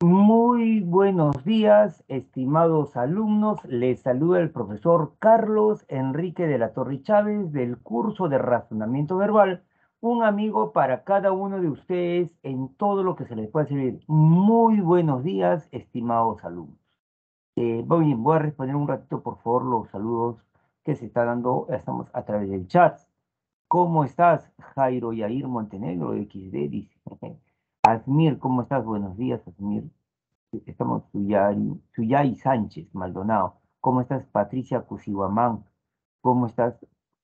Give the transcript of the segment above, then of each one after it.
Muy buenos días, estimados alumnos. Les saluda el profesor Carlos Enrique de la Torre Chávez del curso de razonamiento verbal, un amigo para cada uno de ustedes en todo lo que se les pueda servir. Muy buenos días, estimados alumnos. Eh, voy, voy a responder un ratito, por favor, los saludos que se están dando, estamos a través del chat. ¿Cómo estás, Jairo Yair Montenegro, XD? Dice. Asmir, ¿cómo estás? Buenos días, Asmir. Estamos Suyay, Suyay Sánchez Maldonado. ¿Cómo estás, Patricia Cusihuamán? ¿Cómo estás,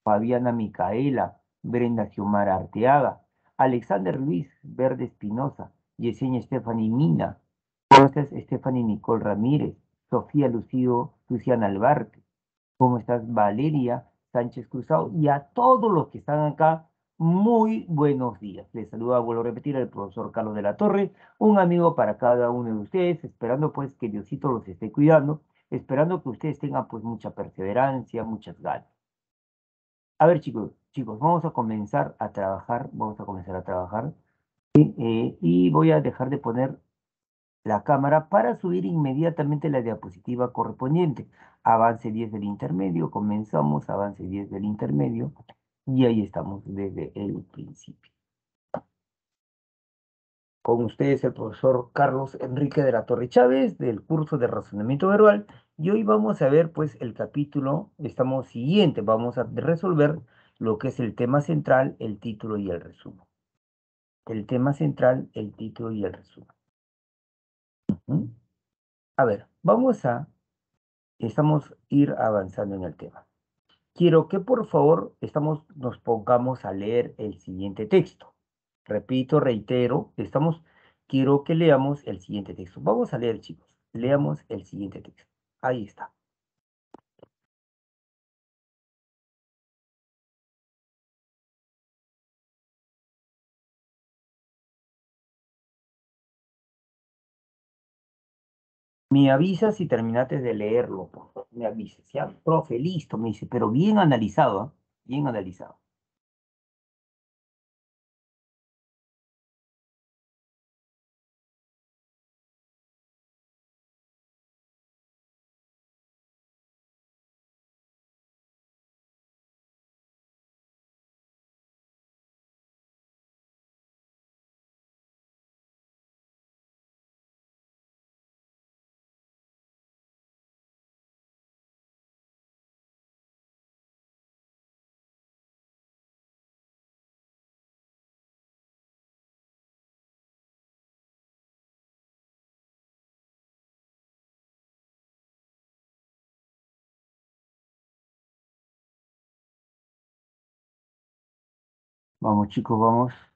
Fabiana Micaela? Brenda Xiomara Arteaga. Alexander Luis Verde Espinosa. Yesenia Stephanie Mina. ¿Cómo estás, Stephanie Nicole Ramírez? Sofía Lucido, Luciana Albarte. ¿Cómo estás, Valeria Sánchez Cruzado? Y a todos los que están acá, muy buenos días. Les saluda, vuelvo a repetir, el profesor Carlos de la Torre, un amigo para cada uno de ustedes, esperando pues que Diosito los esté cuidando, esperando que ustedes tengan pues mucha perseverancia, muchas ganas. A ver chicos, chicos, vamos a comenzar a trabajar, vamos a comenzar a trabajar. Eh, y voy a dejar de poner la cámara para subir inmediatamente la diapositiva correspondiente. Avance 10 del intermedio, comenzamos, avance 10 del intermedio. Y ahí estamos desde el principio. Con ustedes el profesor Carlos Enrique de la Torre Chávez del curso de razonamiento verbal. Y hoy vamos a ver pues el capítulo, estamos siguiente, vamos a resolver lo que es el tema central, el título y el resumen. El tema central, el título y el resumen. A ver, vamos a, estamos ir avanzando en el tema quiero que por favor estamos, nos pongamos a leer el siguiente texto. Repito, reitero, estamos, quiero que leamos el siguiente texto. Vamos a leer, chicos. Leamos el siguiente texto. Ahí está. Me avisa si terminaste de leerlo, me avisas, ¿ya? Profe, listo, me dice, pero bien analizado, ¿eh? Bien analizado. Vamos, chicos, vamos.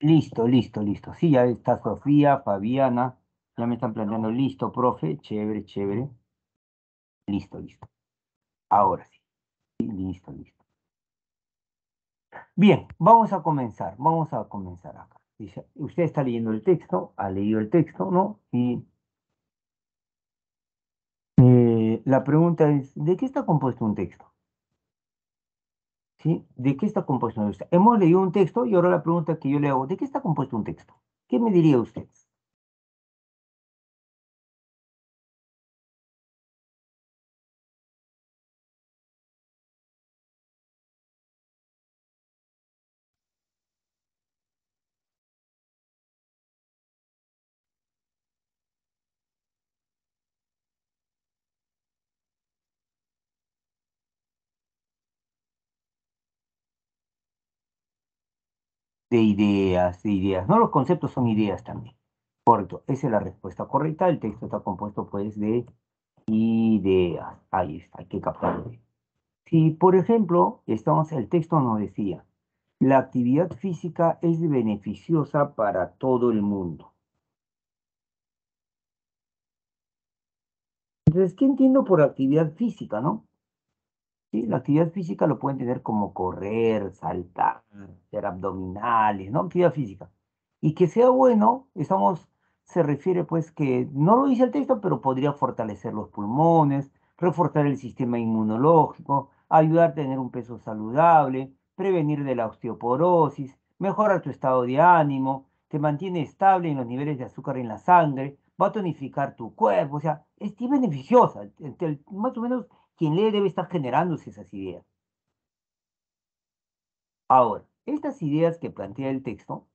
Listo, listo, listo. Sí, ya está Sofía, Fabiana. Ya me están planteando, listo, profe. Chévere, chévere. Listo, listo. Ahora sí. Listo, listo. Bien, vamos a comenzar, vamos a comenzar acá. Usted está leyendo el texto, ha leído el texto, ¿no? Y eh, la pregunta es, ¿de qué está compuesto un texto? ¿Sí? ¿De qué está compuesto un? Hemos leído un texto y ahora la pregunta que yo le hago, ¿de qué está compuesto un texto? ¿Qué me diría usted? De ideas, de ideas. No, los conceptos son ideas también. Correcto, esa es la respuesta correcta. El texto está compuesto pues de ideas. Ahí está, hay que captarlo. Si, por ejemplo, estamos, el texto nos decía, la actividad física es beneficiosa para todo el mundo. Entonces, ¿qué entiendo por actividad física, no? Sí, la actividad física lo pueden tener como correr, saltar, hacer abdominales, ¿no? Actividad física. Y que sea bueno, estamos, se refiere pues que, no lo dice el texto, pero podría fortalecer los pulmones, reforzar el sistema inmunológico, ayudar a tener un peso saludable, prevenir de la osteoporosis, mejorar tu estado de ánimo, te mantiene estable en los niveles de azúcar en la sangre, va a tonificar tu cuerpo, o sea, es beneficiosa. Más o menos quien lee debe estar generándose esas ideas. Ahora, estas ideas que plantea el texto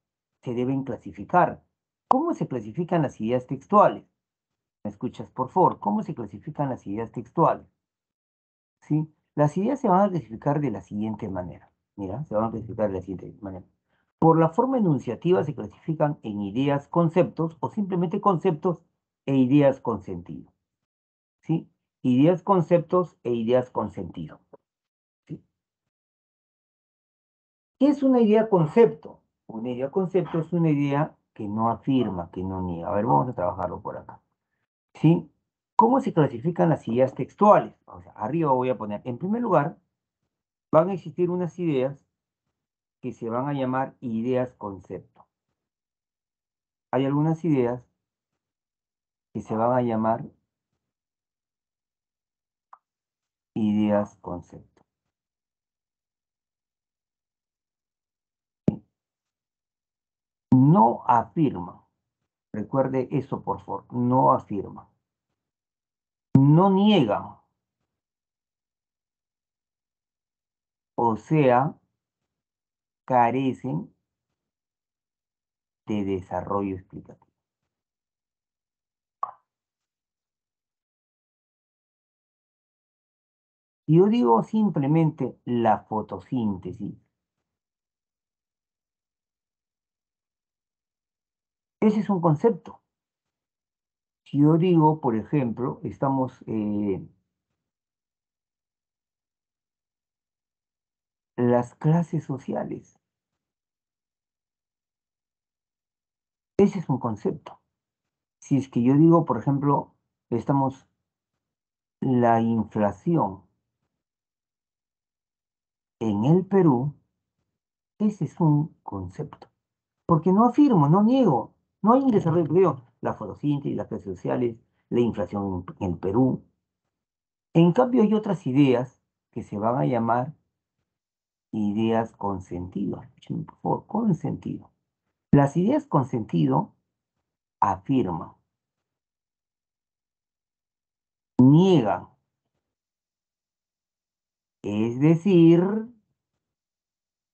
se deben clasificar. ¿Cómo se clasifican las ideas textuales? ¿Me escuchas, por favor? ¿Cómo se clasifican las ideas textuales? ¿Sí? Las ideas se van a clasificar de la siguiente manera. Mira, se van a clasificar de la siguiente manera. Por la forma enunciativa se clasifican en ideas, conceptos o simplemente conceptos e ideas con sentido. Ideas, conceptos e ideas con sentido. ¿Sí? ¿Qué es una idea concepto? Una idea concepto es una idea que no afirma, que no niega. A ver, vamos a trabajarlo por acá. ¿Sí? ¿Cómo se clasifican las ideas textuales? O sea, arriba voy a poner, en primer lugar, van a existir unas ideas que se van a llamar ideas concepto. Hay algunas ideas que se van a llamar ideas concepto. No afirma. Recuerde eso, por favor. No afirma. No niega. O sea, carecen de desarrollo explicativo. Yo digo simplemente la fotosíntesis. Ese es un concepto. Si yo digo, por ejemplo, estamos... Eh, las clases sociales. Ese es un concepto. Si es que yo digo, por ejemplo, estamos la inflación en el Perú, ese es un concepto. Porque no afirmo, no niego, no hay un desarrollo, la fotosíntesis, las clases sociales, la inflación en el Perú. En cambio, hay otras ideas que se van a llamar ideas con sentido. por favor, con sentido. Las ideas con sentido afirman, niegan, es decir,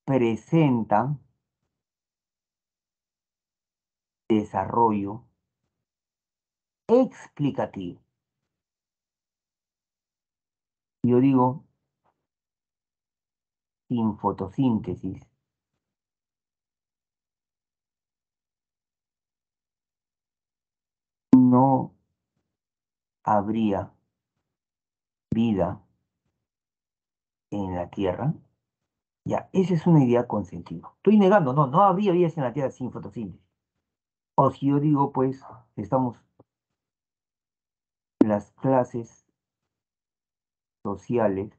presentan desarrollo explicativo. Yo digo, sin fotosíntesis, no habría vida en la Tierra. Ya, esa es una idea con sentido. Estoy negando, no, no habría vida en la Tierra sin fotosíntesis. O si yo digo, pues, estamos las clases sociales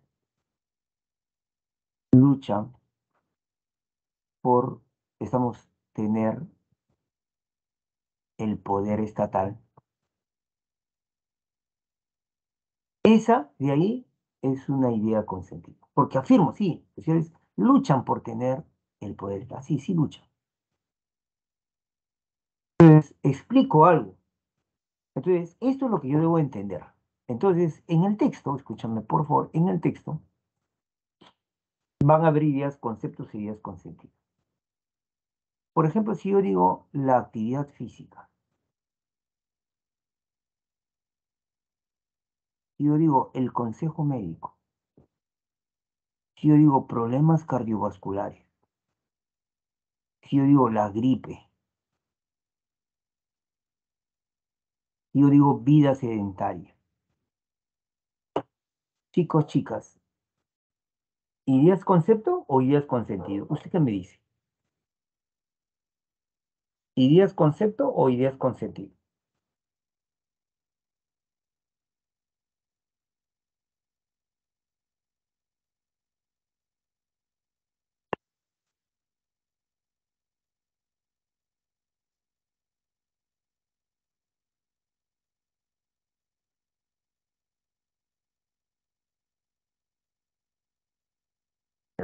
luchan por, estamos, tener el poder estatal. Esa de ahí es una idea consentida. Porque afirmo, sí, los luchan por tener el poder. Sí, sí luchan. Entonces, explico algo. Entonces, esto es lo que yo debo entender. Entonces, en el texto, escúchame por favor, en el texto van a haber ideas, conceptos y ideas consentidas. Por ejemplo, si yo digo la actividad física, si yo digo el consejo médico, si yo digo problemas cardiovasculares, si yo digo la gripe, si yo digo vida sedentaria. Chicos, chicas, ¿ideas concepto o ideas consentido? ¿Usted qué me dice? ¿Ideas concepto o ideas consentido?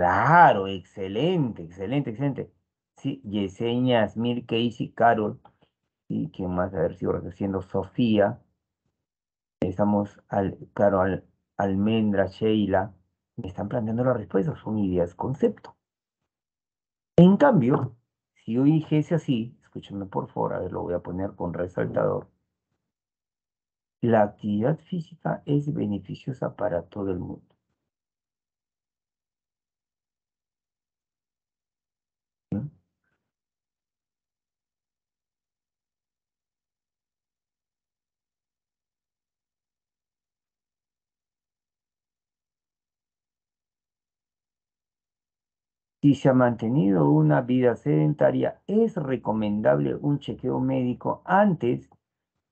Claro, excelente, excelente, excelente. Sí, Yesenia, Smir, Casey, Carol. ¿Y quién más? A ver, si haciendo Sofía. Estamos al, Carol, Almendra, Sheila. Me están planteando las respuestas, son ideas, concepto. En cambio, si yo dijese así, escúchenme por favor, a ver, lo voy a poner con resaltador. La actividad física es beneficiosa para todo el mundo. Si se ha mantenido una vida sedentaria, es recomendable un chequeo médico antes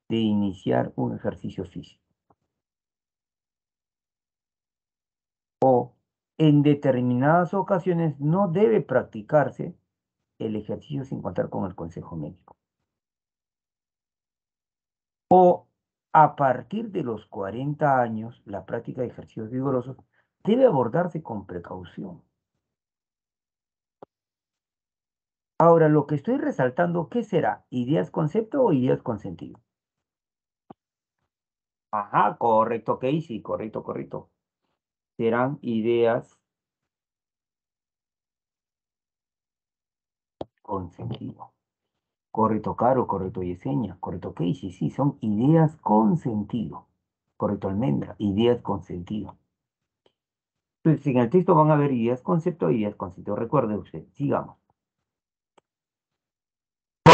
de iniciar un ejercicio físico. O en determinadas ocasiones no debe practicarse el ejercicio sin contar con el consejo médico. O a partir de los 40 años, la práctica de ejercicios vigorosos debe abordarse con precaución. Ahora, lo que estoy resaltando, ¿qué será? ¿Ideas concepto o ideas consentido? Ajá, correcto, sí, correcto, correcto. Serán ideas consentido. Correcto, Caro, correcto, Yesenia, correcto, Casey, sí, son ideas con sentido. Correcto, Almendra, ideas con sentido. Entonces, en el texto van a ver ideas concepto ideas con sentido. Recuerde usted, sigamos.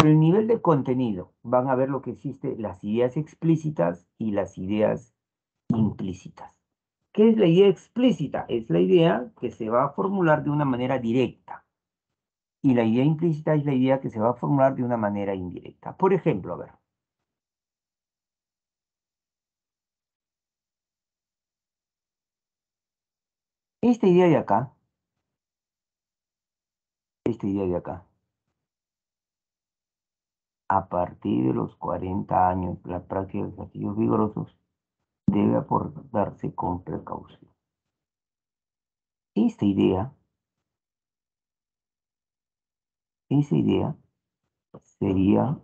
El nivel de contenido van a ver lo que existe, las ideas explícitas y las ideas implícitas. ¿Qué es la idea explícita? Es la idea que se va a formular de una manera directa. Y la idea implícita es la idea que se va a formular de una manera indirecta. Por ejemplo, a ver. Esta idea de acá, esta idea de acá, a partir de los 40 años, la práctica de ejercicios vigorosos debe aportarse con precaución. Esta idea, esa idea sería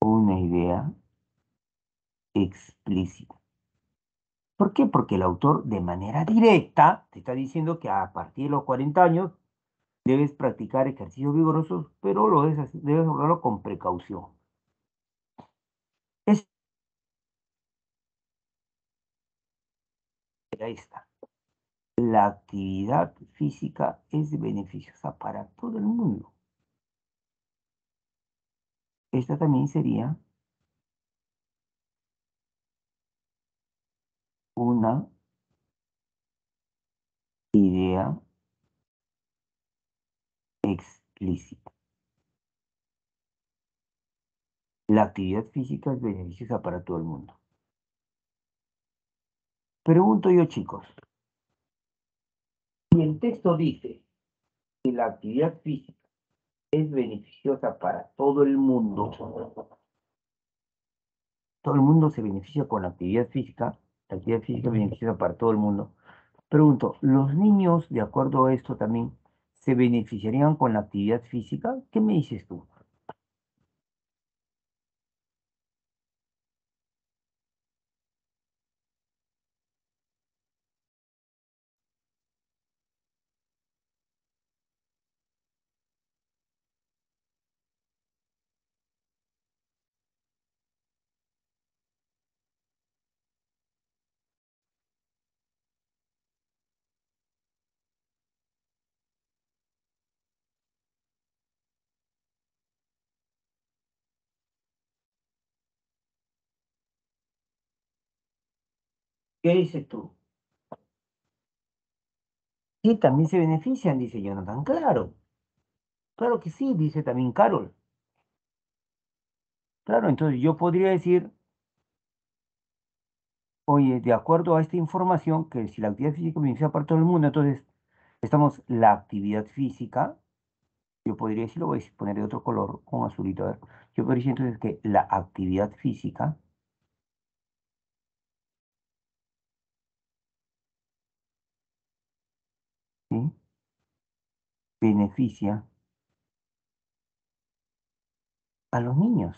una idea explícita. ¿Por qué? Porque el autor de manera directa te está diciendo que a partir de los 40 años Debes practicar ejercicios vigorosos, pero lo debes, debes hacerlo con precaución. Es esta. La actividad física es beneficiosa para todo el mundo. Esta también sería una idea La actividad física es beneficiosa para todo el mundo. Pregunto yo, chicos. Si el texto dice, que la actividad física es beneficiosa para todo el mundo, todo el mundo se beneficia con la actividad física, la actividad física es beneficiosa para todo el mundo. Pregunto, ¿los niños, de acuerdo a esto también, se beneficiarían con la actividad física? ¿Qué me dices tú? ¿Qué dices tú? Sí, también se benefician, dice Jonathan. Claro. Claro que sí, dice también Carol. Claro, entonces yo podría decir, oye, de acuerdo a esta información, que si la actividad física beneficia para todo el mundo, entonces estamos la actividad física, yo podría decirlo, voy a poner de otro color, con azulito, a ver. Yo podría decir entonces que la actividad física beneficia a los niños.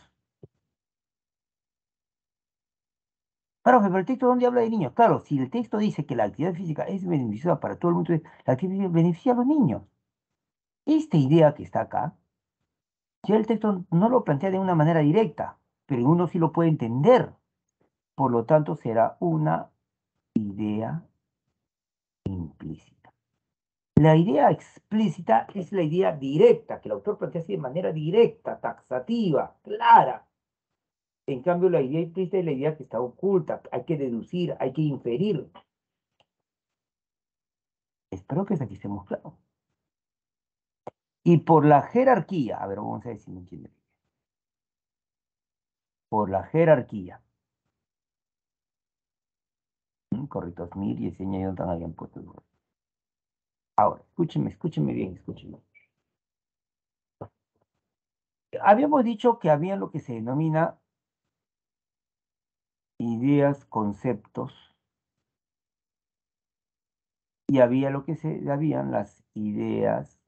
Claro, pero el texto ¿dónde habla de niños? Claro, si el texto dice que la actividad física es beneficiosa para todo el mundo, la actividad física beneficia a los niños. Esta idea que está acá, ya el texto no lo plantea de una manera directa, pero uno sí lo puede entender. Por lo tanto, será una idea implícita. La idea explícita es la idea directa, que el autor plantea así de manera directa, taxativa, clara. En cambio, la idea implícita es la idea que está oculta, hay que deducir, hay que inferir. Espero que aquí estemos claros. Y por la jerarquía, a ver, vamos a ver si me entiende. Por la jerarquía. Mm, correcto, Smir y Seña y Jonathan habían puesto Ahora, escúchenme, escúchenme bien, escúchenme. Habíamos dicho que había lo que se denomina ideas, conceptos, y había lo que se habían las ideas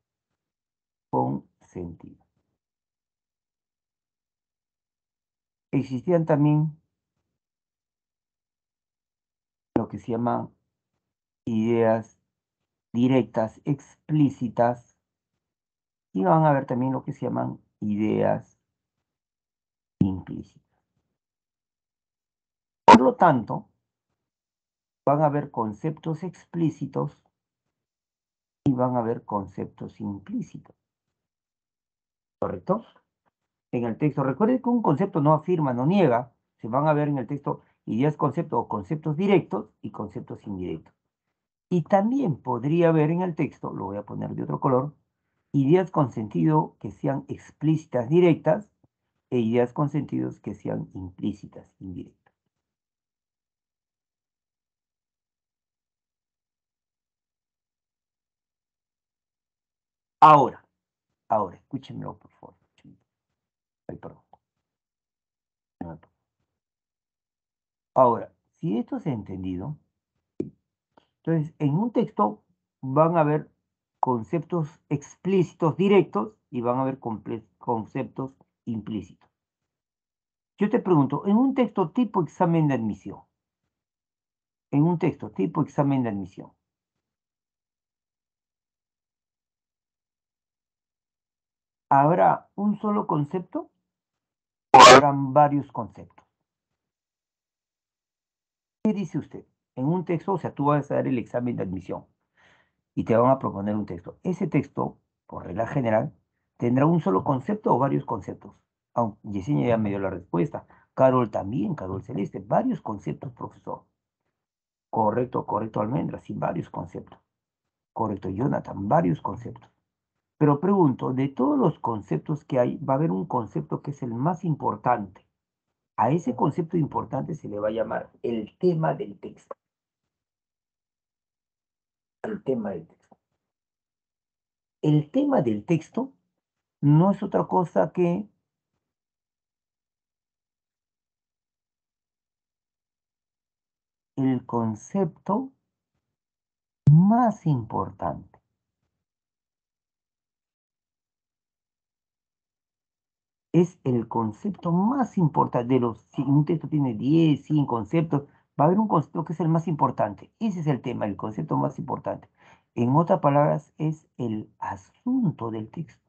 con sentido. Existían también lo que se llaman ideas directas, explícitas, y van a ver también lo que se llaman ideas implícitas. Por lo tanto, van a haber conceptos explícitos y van a haber conceptos implícitos. ¿Correcto? En el texto, recuerden que un concepto no afirma, no niega, se van a ver en el texto ideas, conceptos o conceptos directos y conceptos indirectos. Y también podría haber en el texto, lo voy a poner de otro color, ideas con sentido que sean explícitas directas e ideas con sentidos que sean implícitas indirectas. Ahora, ahora, escúchenmelo por favor. Ay, perdón. Ahora, si esto se ha entendido, entonces en un texto van a haber conceptos explícitos directos y van a haber conceptos implícitos. Yo te pregunto, en un texto tipo examen de admisión, en un texto tipo examen de admisión, ¿habrá un solo concepto o habrán varios conceptos? ¿Qué dice usted? En un texto, o sea, tú vas a dar el examen de admisión y te van a proponer un texto. Ese texto, por regla general, tendrá un solo concepto o varios conceptos. Aunque Yesenia ya me dio la respuesta. Carol también, Carol Celeste, varios conceptos, profesor. Correcto, correcto, Almendra, sí, varios conceptos. Correcto, Jonathan, varios conceptos. Pero pregunto, de todos los conceptos que hay, va a haber un concepto que es el más importante. A ese concepto importante se le va a llamar el tema del texto. El tema del texto. el tema del texto no es otra cosa que el concepto más importante. Es el concepto más importante de los, si un texto tiene 10, 100 conceptos, va a haber un concepto que es el más importante. Ese es el tema, el concepto más importante. En otras palabras, es el asunto del texto.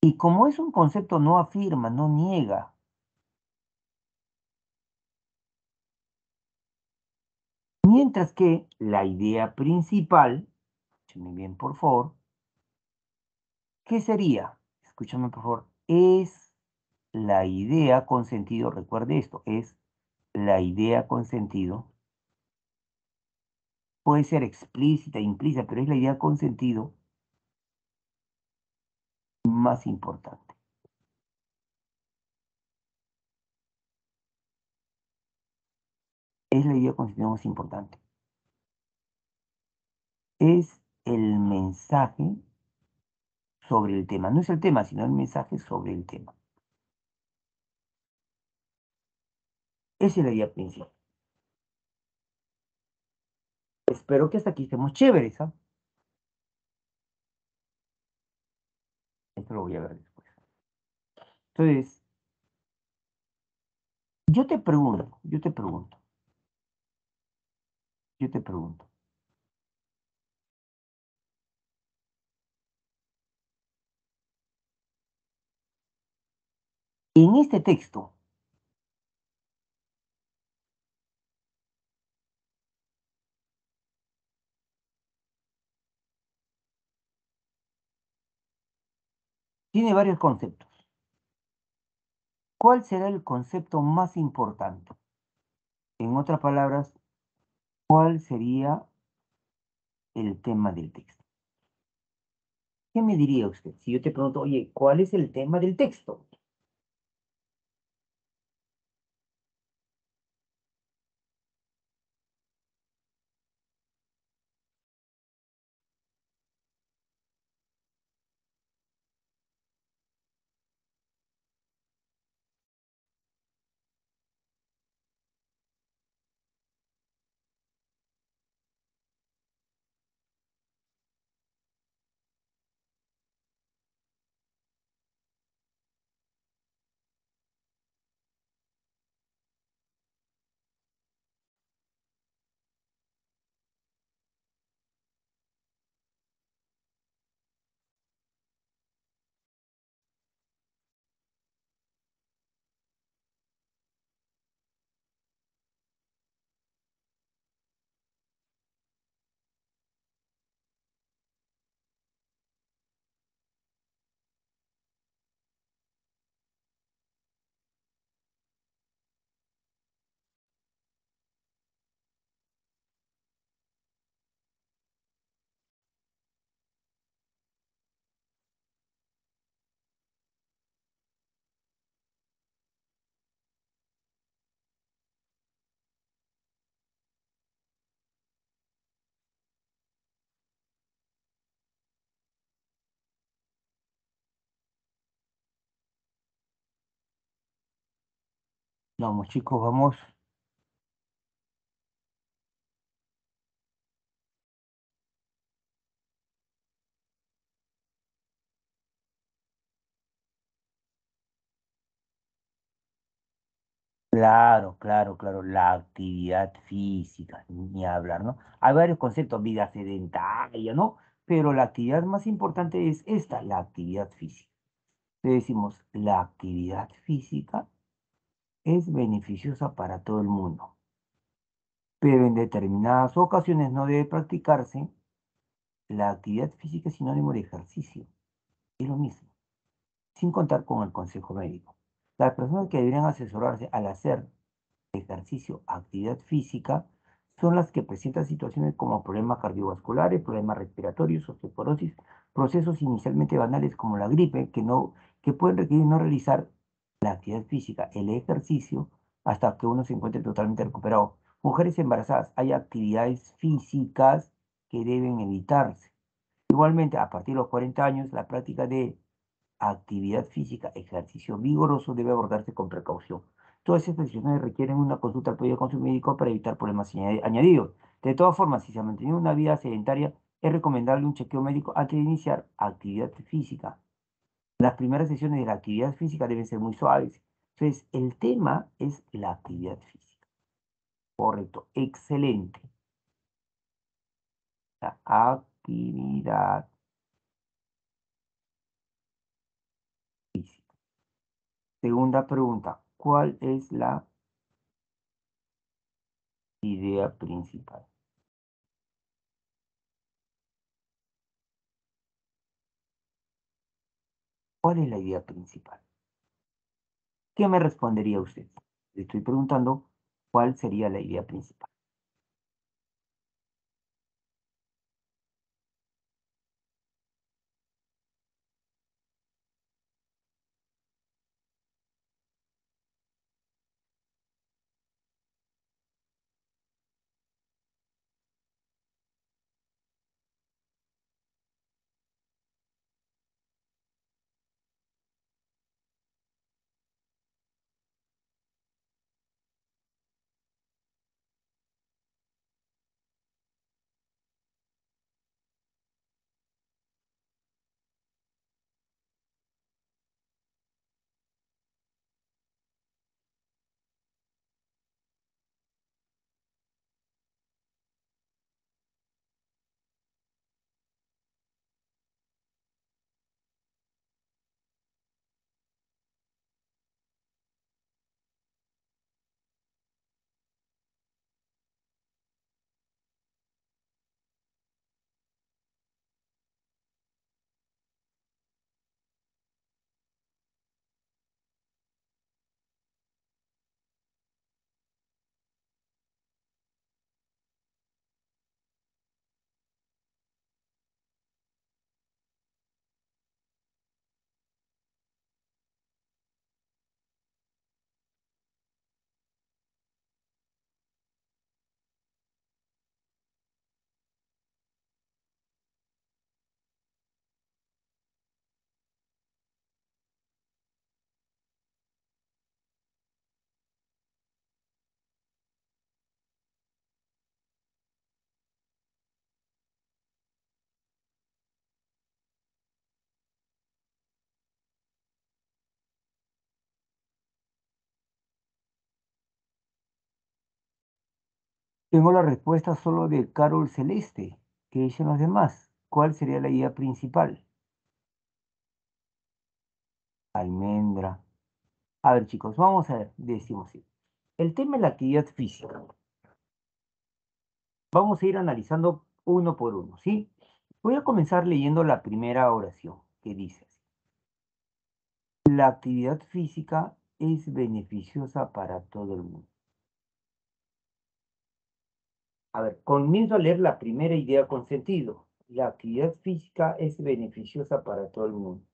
Y como es un concepto no afirma, no niega, Mientras que la idea principal, escúchame bien por favor, ¿qué sería? Escúchame por favor, es la idea con sentido, recuerde esto, es la idea con sentido. Puede ser explícita, implícita, pero es la idea con sentido más importante. es la idea con sentido más importante. Es el mensaje sobre el tema. No es el tema, sino el mensaje sobre el tema. Esa es la idea principal. Espero que hasta aquí estemos chéveres, ¿ah? Esto lo voy a ver después. Entonces, yo te pregunto, yo te pregunto, yo te pregunto. En este texto, tiene varios conceptos. ¿Cuál será el concepto más importante? En otras palabras, ¿Cuál sería el tema del texto? ¿Qué me diría usted? Si yo te pregunto, oye, ¿cuál es el tema del texto? Vamos chicos, vamos. Claro, claro, claro, la actividad física, ni hablar, ¿no? Hay varios conceptos, vida sedentaria, ¿no? Pero la actividad más importante es esta, la actividad física. Le decimos, la actividad física es beneficiosa para todo el mundo, pero en determinadas ocasiones no debe practicarse. La actividad física es sinónimo de ejercicio, es lo mismo, sin contar con el consejo médico. Las personas que deberían asesorarse al hacer ejercicio, actividad física, son las que presentan situaciones como problemas cardiovasculares, problemas respiratorios, osteoporosis, procesos inicialmente banales como la gripe, que, no, que pueden requerir no realizar la actividad física, el ejercicio, hasta que uno se encuentre totalmente recuperado. Mujeres embarazadas, hay actividades físicas que deben evitarse. Igualmente, a partir de los 40 años, la práctica de actividad física, ejercicio vigoroso debe abordarse con precaución. Todas estas decisiones requieren una consulta al apoyo con su médico para evitar problemas añadidos. De todas formas, si se ha mantenido una vida sedentaria, es recomendable un chequeo médico antes de iniciar actividad física. Las primeras sesiones de la actividad física deben ser muy suaves. Entonces, el tema es la actividad física. Correcto, excelente. La actividad física. Segunda pregunta, ¿cuál es la idea principal? ¿Cuál es la idea principal? ¿Qué me respondería usted? Le estoy preguntando cuál sería la idea principal. Tengo la respuesta solo de Carol Celeste. ¿Qué dicen los demás? ¿Cuál sería la idea principal? Almendra. A ver, chicos, vamos a ver, decimos así. El tema es la actividad física. Vamos a ir analizando uno por uno, ¿sí? Voy a comenzar leyendo la primera oración, que dice así. La actividad física es beneficiosa para todo el mundo. A ver, comienzo a leer la primera idea con sentido. La actividad física es beneficiosa para todo el mundo.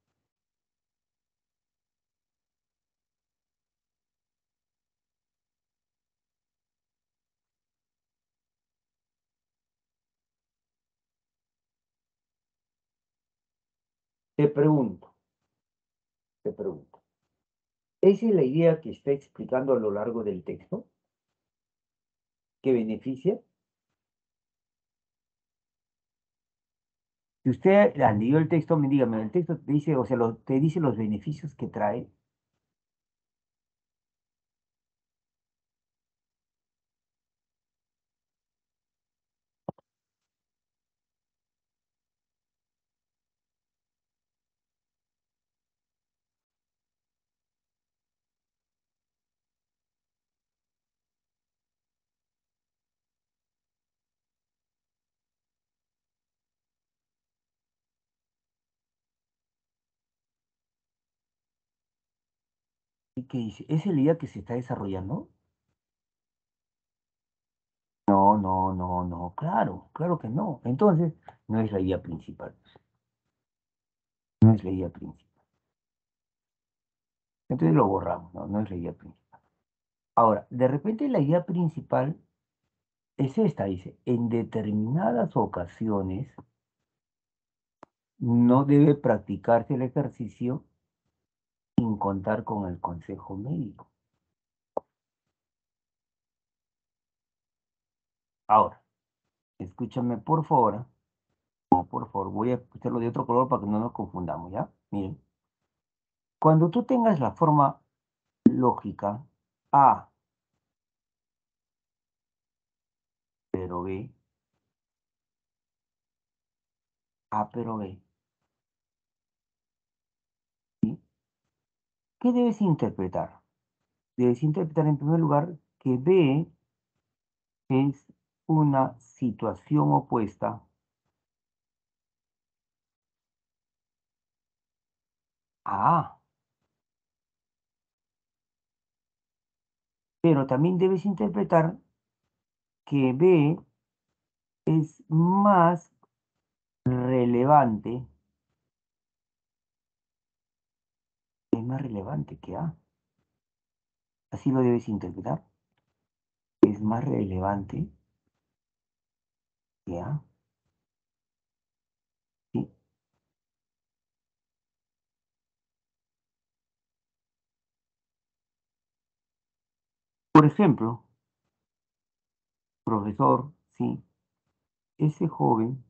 Te pregunto, te pregunto, ¿esa es la idea que está explicando a lo largo del texto? ¿Que beneficia? Si usted ha leído el texto, me dígame, el texto te dice, o sea, te dice los beneficios que trae. Qué dice? ¿Es el día que se está desarrollando? No, no, no, no, claro, claro que no. Entonces, no es la idea principal. No es la idea principal. Entonces lo borramos, no, no es la idea principal. Ahora, de repente la idea principal es esta, dice, en determinadas ocasiones no debe practicarse el ejercicio sin contar con el consejo médico. Ahora, escúchame por favor. por favor, voy a hacerlo de otro color para que no nos confundamos, ¿ya? Miren. Cuando tú tengas la forma lógica A, pero B, A pero B, ¿qué debes interpretar? Debes interpretar en primer lugar que B es una situación opuesta a. Pero también debes interpretar que B es más relevante, más relevante que A. Así lo debes interpretar. Es más relevante que A. Por ejemplo, profesor, sí, ese joven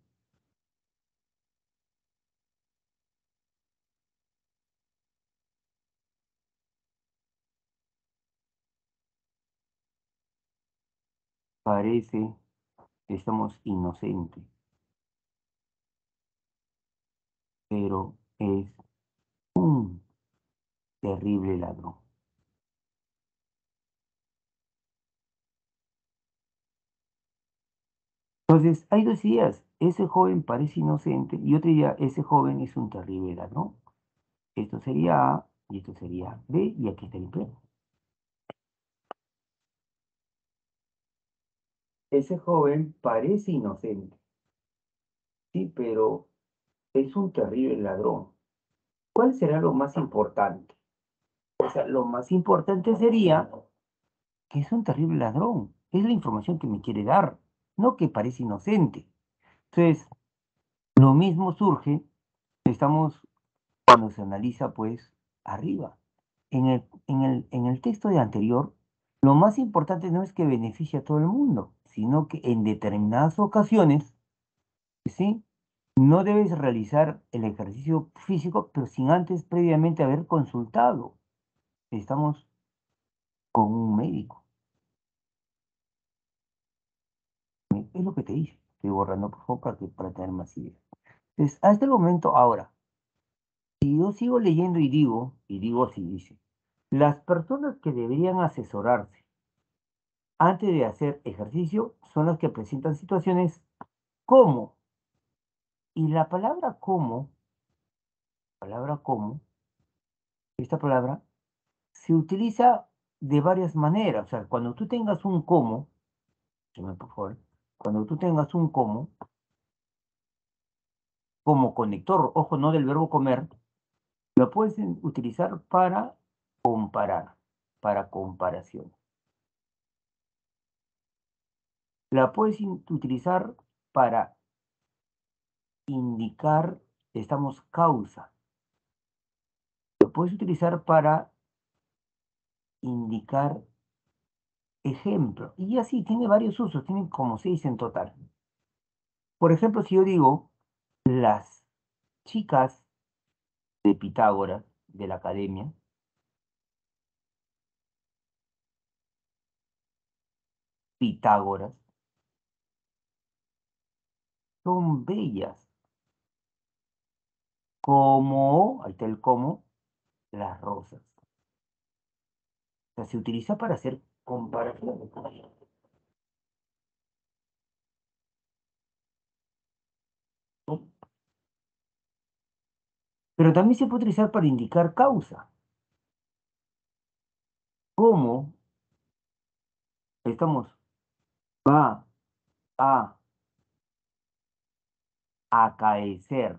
parece que estamos inocentes, pero es un terrible ladrón. Entonces, hay dos ideas. Ese joven parece inocente y otra idea, ese joven es un terrible ladrón. Esto sería A y esto sería B y aquí está el empleo. Ese joven parece inocente. Sí, pero es un terrible ladrón. ¿Cuál será lo más importante? O sea, lo más importante sería que es un terrible ladrón. Es la información que me quiere dar no que parece inocente. Entonces, lo mismo surge, estamos cuando se analiza pues arriba. En el, en el, en el texto de anterior, lo más importante no es que beneficie a todo el mundo, sino que en determinadas ocasiones, ¿sí? No debes realizar el ejercicio físico, pero sin antes previamente haber consultado. Estamos con un médico. es lo que te dije. Estoy borrando, por favor, para, para tener más ideas. Entonces, a este momento, ahora, si yo sigo leyendo y digo, y digo así, dice, las personas que deberían asesorarse antes de hacer ejercicio son las que presentan situaciones como, y la palabra como, palabra como, esta palabra, se utiliza de varias maneras. O sea, cuando tú tengas un como, por favor, cuando tú tengas un como, como conector, ojo, no del verbo comer, lo puedes utilizar para comparar, para comparación. La puedes utilizar para indicar, estamos causa. Lo puedes utilizar para indicar ejemplo. Y así tiene varios usos, tiene como seis en total. Por ejemplo, si yo digo las chicas de Pitágoras, de la academia, Pitágoras, son bellas. Como, ahí está el como, las rosas. O sea, se utiliza para hacer comparación. Pero también se puede utilizar para indicar causa. ¿Cómo estamos? Va a acaecer.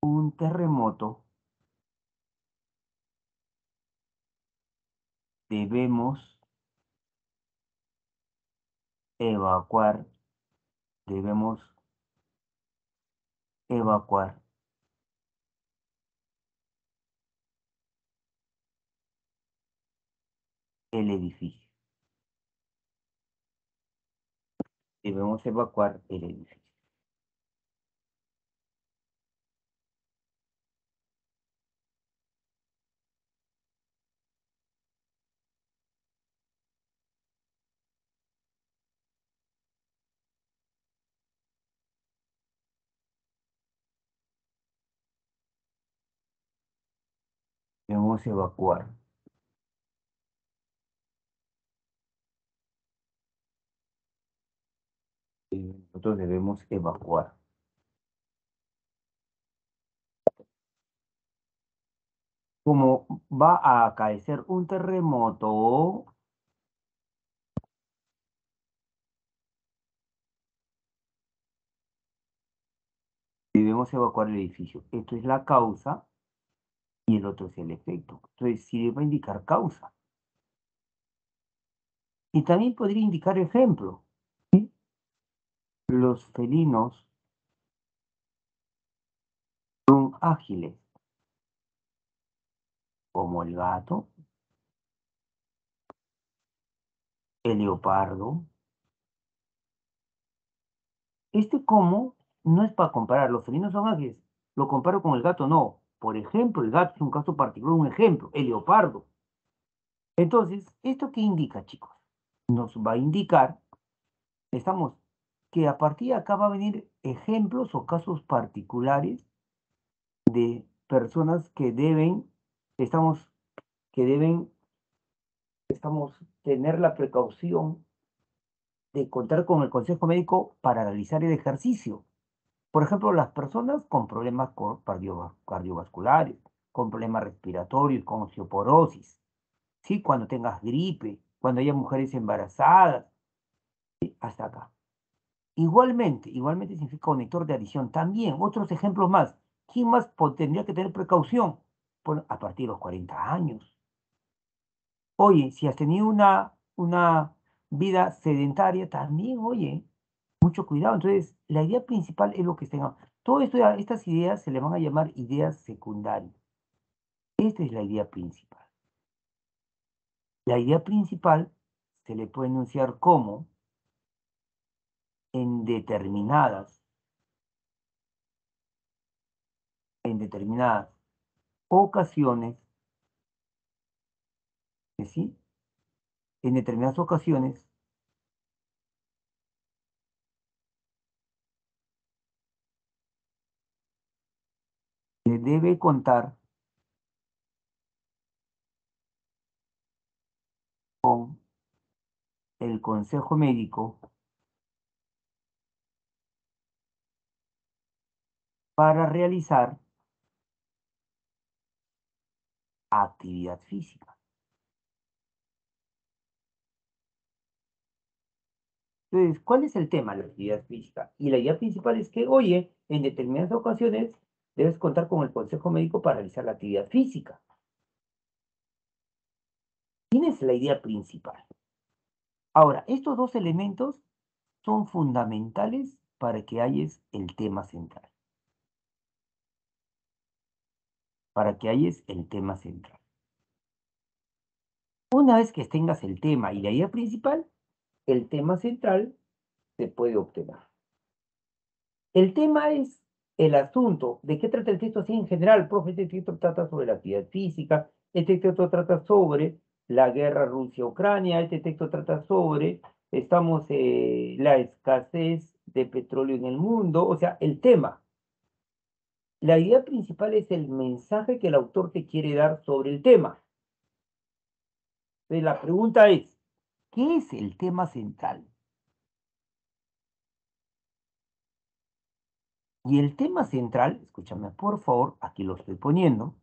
Un terremoto. Debemos evacuar, debemos evacuar. El edificio. Debemos evacuar el edificio. Debemos evacuar. Nosotros debemos evacuar. Como va a acaecer un terremoto, debemos evacuar el edificio. Esto es la causa y el otro es el efecto. Entonces, sí debe indicar causa. Y también podría indicar ejemplo. Los felinos son ágiles, como el gato, el leopardo. Este como no es para comparar, los felinos son ágiles, lo comparo con el gato, no. Por ejemplo, el gato es un caso particular, un ejemplo, el leopardo. Entonces, ¿esto qué indica, chicos? Nos va a indicar, estamos que a partir de acá va a venir ejemplos o casos particulares de personas que deben, estamos, que deben, estamos, tener la precaución de contar con el consejo médico para realizar el ejercicio. Por ejemplo, las personas con problemas cardiovasculares, con problemas respiratorios, con osteoporosis, ¿sí? cuando tengas gripe, cuando haya mujeres embarazadas, hasta acá. Igualmente, igualmente significa conector de adición. También, otros ejemplos más. ¿Quién más tendría que tener precaución? a partir de los 40 años. Oye, si has tenido una, una vida sedentaria, también, oye, mucho cuidado. Entonces, la idea principal es lo que tengan. Todo esto, estas ideas se le van a llamar ideas secundarias. Esta es la idea principal. La idea principal se le puede enunciar como en determinadas, en determinadas ocasiones, ¿sí? En determinadas ocasiones, se debe contar con el consejo médico para realizar actividad física. Entonces, ¿cuál es el tema de la actividad física? Y la idea principal es que, oye, en determinadas ocasiones debes contar con el consejo médico para realizar la actividad física. Tienes la idea principal. Ahora, estos dos elementos son fundamentales para que hayas el tema central. Para que hayas el tema central. Una vez que tengas el tema y la idea principal, el tema central se puede obtener. El tema es el asunto. ¿De qué trata el texto así en general? Profe, este texto trata sobre la actividad física, este texto trata sobre la guerra Rusia-Ucrania, este texto trata sobre, estamos, eh, la escasez de petróleo en el mundo, o sea, el tema. La idea principal es el mensaje que el autor te quiere dar sobre el tema. Entonces, la pregunta es, ¿qué es el tema central? Y el tema central, escúchame por favor, aquí lo estoy poniendo.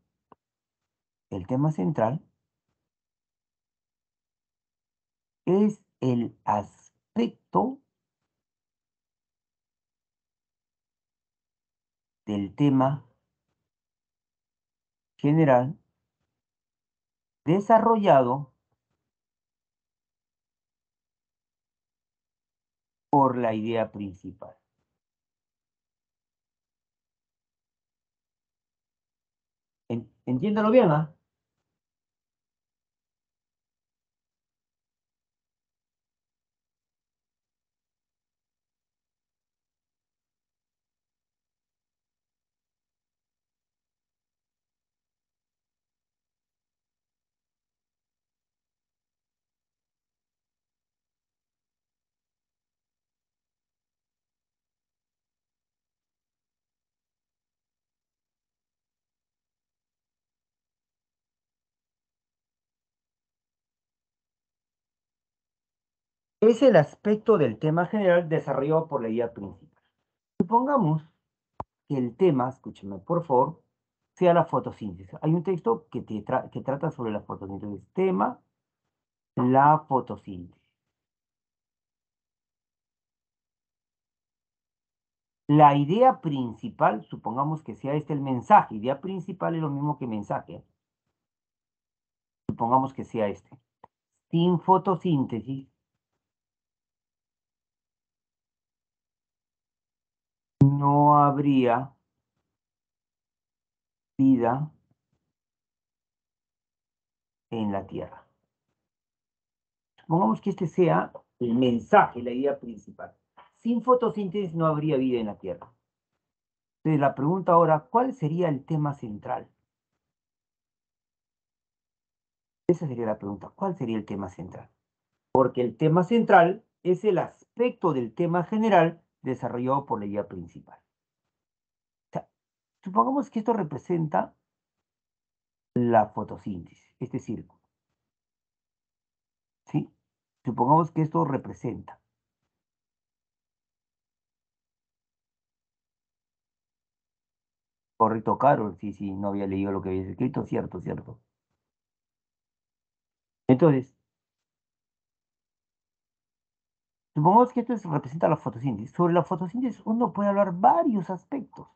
El tema central es el aspecto del tema general desarrollado por la idea principal. entiéndalo bien, ¿ah? Es el aspecto del tema general desarrollado por la idea principal. Supongamos que el tema, escúcheme por favor, sea la fotosíntesis. Hay un texto que, que trata sobre la fotosíntesis. Tema, la fotosíntesis. La idea principal, supongamos que sea este el mensaje. Idea principal es lo mismo que mensaje. Supongamos que sea este. Sin fotosíntesis, no habría vida en la Tierra. Supongamos que este sea el mensaje, la idea principal. Sin fotosíntesis no habría vida en la Tierra. Entonces la pregunta ahora, ¿cuál sería el tema central? Esa sería la pregunta, ¿cuál sería el tema central? Porque el tema central es el aspecto del tema general desarrollado por la idea principal. supongamos que esto representa la fotosíntesis, este círculo. ¿Sí? Supongamos que esto representa. Correcto, Carol, sí, sí, no había leído lo que había escrito, cierto, cierto. Entonces, Supongamos que esto representa la fotosíntesis. Sobre la fotosíntesis uno puede hablar varios aspectos.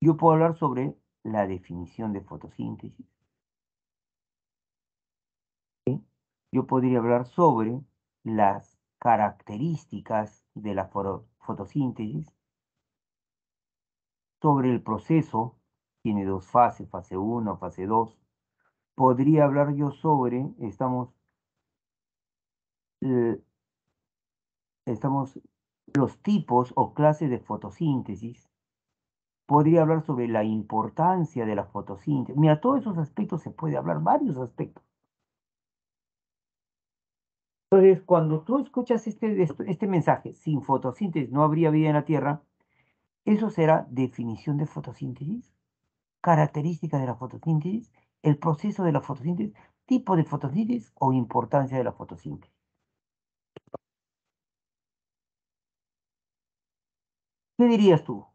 Yo puedo hablar sobre la definición de fotosíntesis. Yo podría hablar sobre las características de la fotosíntesis, sobre el proceso, tiene dos fases, fase 1, fase 2. Podría hablar yo sobre, estamos estamos los tipos o clases de fotosíntesis. Podría hablar sobre la importancia de la fotosíntesis. Mira, todos esos aspectos se puede hablar, varios aspectos. Entonces, cuando tú escuchas este, este mensaje, sin fotosíntesis no habría vida en la Tierra, eso será definición de fotosíntesis, características de la fotosíntesis, el proceso de la fotosíntesis, tipo de fotosíntesis o importancia de la fotosíntesis. ¿Qué dirías tú?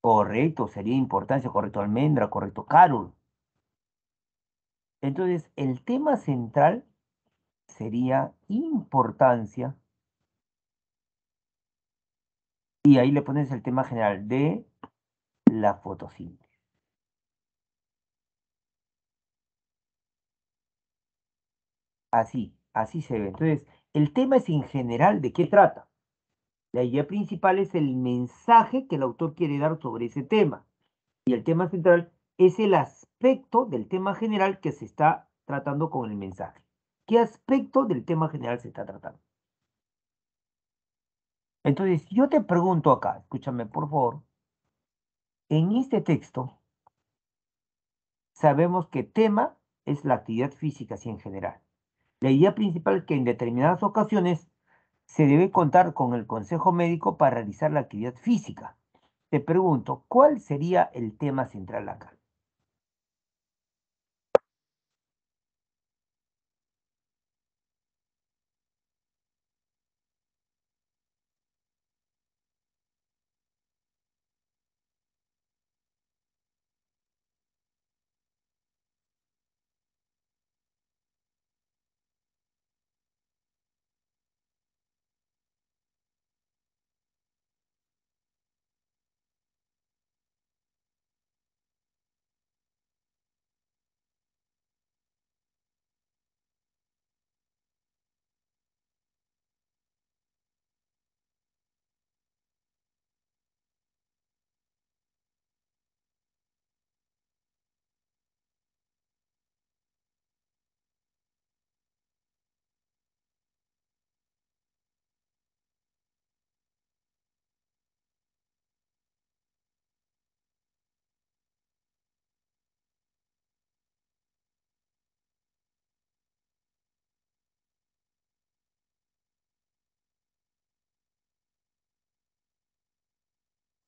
Correcto, sería importancia, correcto, almendra, correcto, Carol. Entonces, el tema central sería importancia. Y ahí le pones el tema general de la fotosíntesis. Así, así se ve. Entonces, el tema es en general de qué trata. La idea principal es el mensaje que el autor quiere dar sobre ese tema. Y el tema central es el aspecto del tema general que se está tratando con el mensaje. ¿Qué aspecto del tema general se está tratando? Entonces, yo te pregunto acá, escúchame por favor, en este texto sabemos que tema es la actividad física así en general. La idea principal es que en determinadas ocasiones se debe contar con el consejo médico para realizar la actividad física. Te pregunto, ¿cuál sería el tema central acá?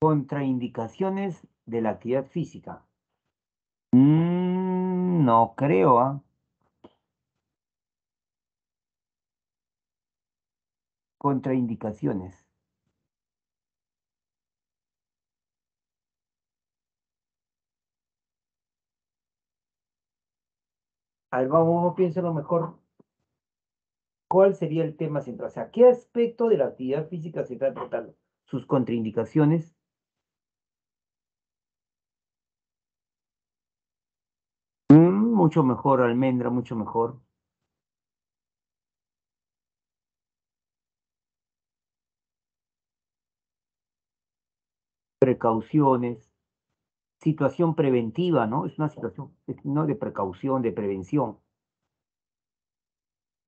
Contraindicaciones de la actividad física. Mm, no creo, ¿ah? Contraindicaciones. A ver, vamos, piénsalo mejor. ¿Cuál sería el tema central? O sea, ¿qué aspecto de la actividad física se está tratando? ¿Sus contraindicaciones? Mucho mejor, almendra, mucho mejor. Precauciones. Situación preventiva, ¿no? Es una situación, ¿no? De precaución, de prevención.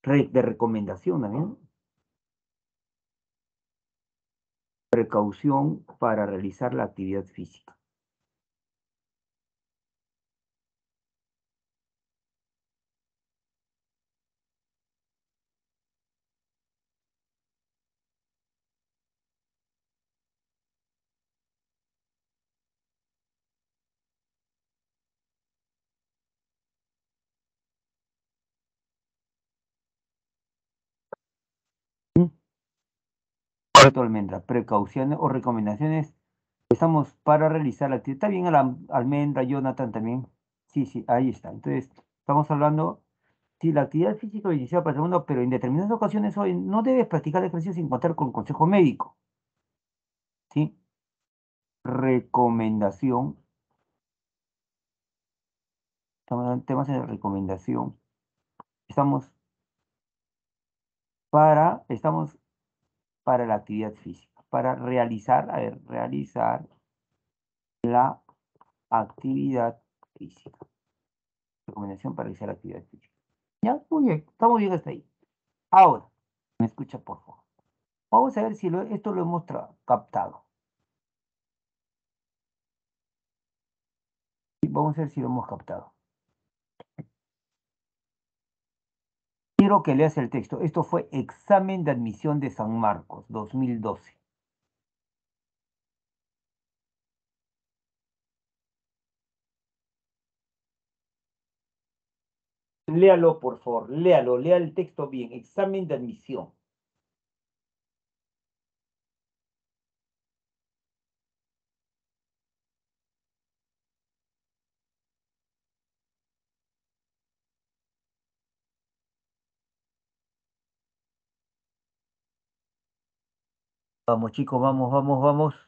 de recomendación también. Precaución para realizar la actividad física. Almendra, precauciones o recomendaciones. Estamos para realizar la actividad. Está bien la almendra, Jonathan también. Sí, sí, ahí está. Entonces, estamos hablando, si la actividad física iniciada para el mundo, pero en determinadas ocasiones hoy no debes practicar ejercicio sin contar con consejo médico. ¿Sí? Recomendación. Estamos en temas de recomendación. Estamos para, estamos para la actividad física, para realizar, a ver, realizar la actividad física. Recomendación para realizar la actividad física. Ya, muy bien, estamos bien hasta ahí. Ahora, me escucha por favor. Vamos a ver si esto lo hemos captado. Vamos a ver si lo hemos captado. Quiero que leas el texto. Esto fue examen de admisión de San Marcos, 2012. Léalo, por favor, léalo, lea el texto bien. Examen de admisión. Vamos, chicos, vamos, vamos, vamos.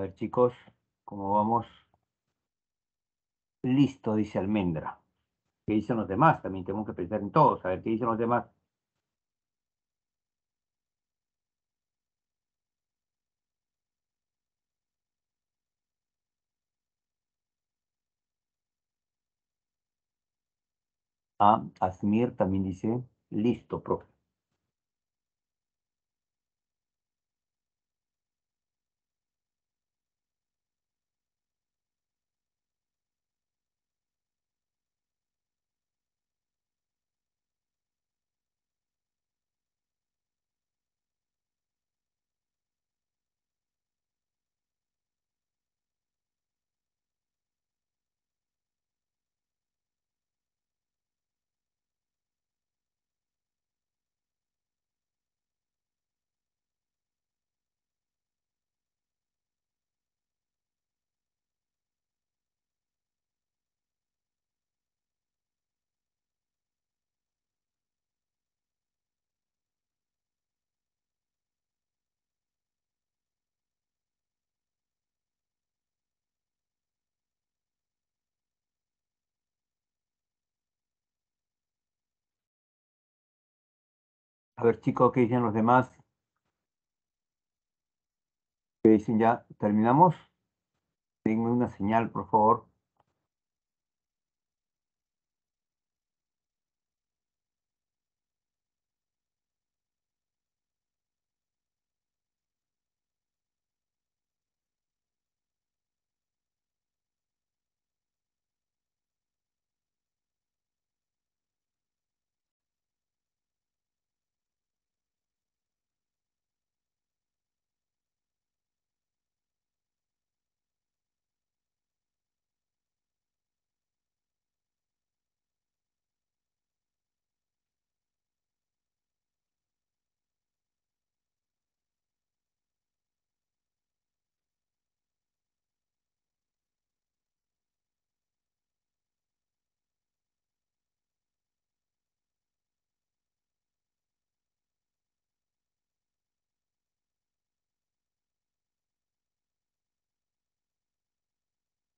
A ver, chicos, ¿cómo vamos? Listo, dice Almendra. ¿Qué dicen los demás? También tenemos que pensar en todos. A ver, ¿qué dicen los demás? Ah, Asmir también dice, listo, profe. A ver, chicos, ¿qué dicen los demás? ¿Qué dicen ya? ¿Terminamos? Denme una señal, por favor.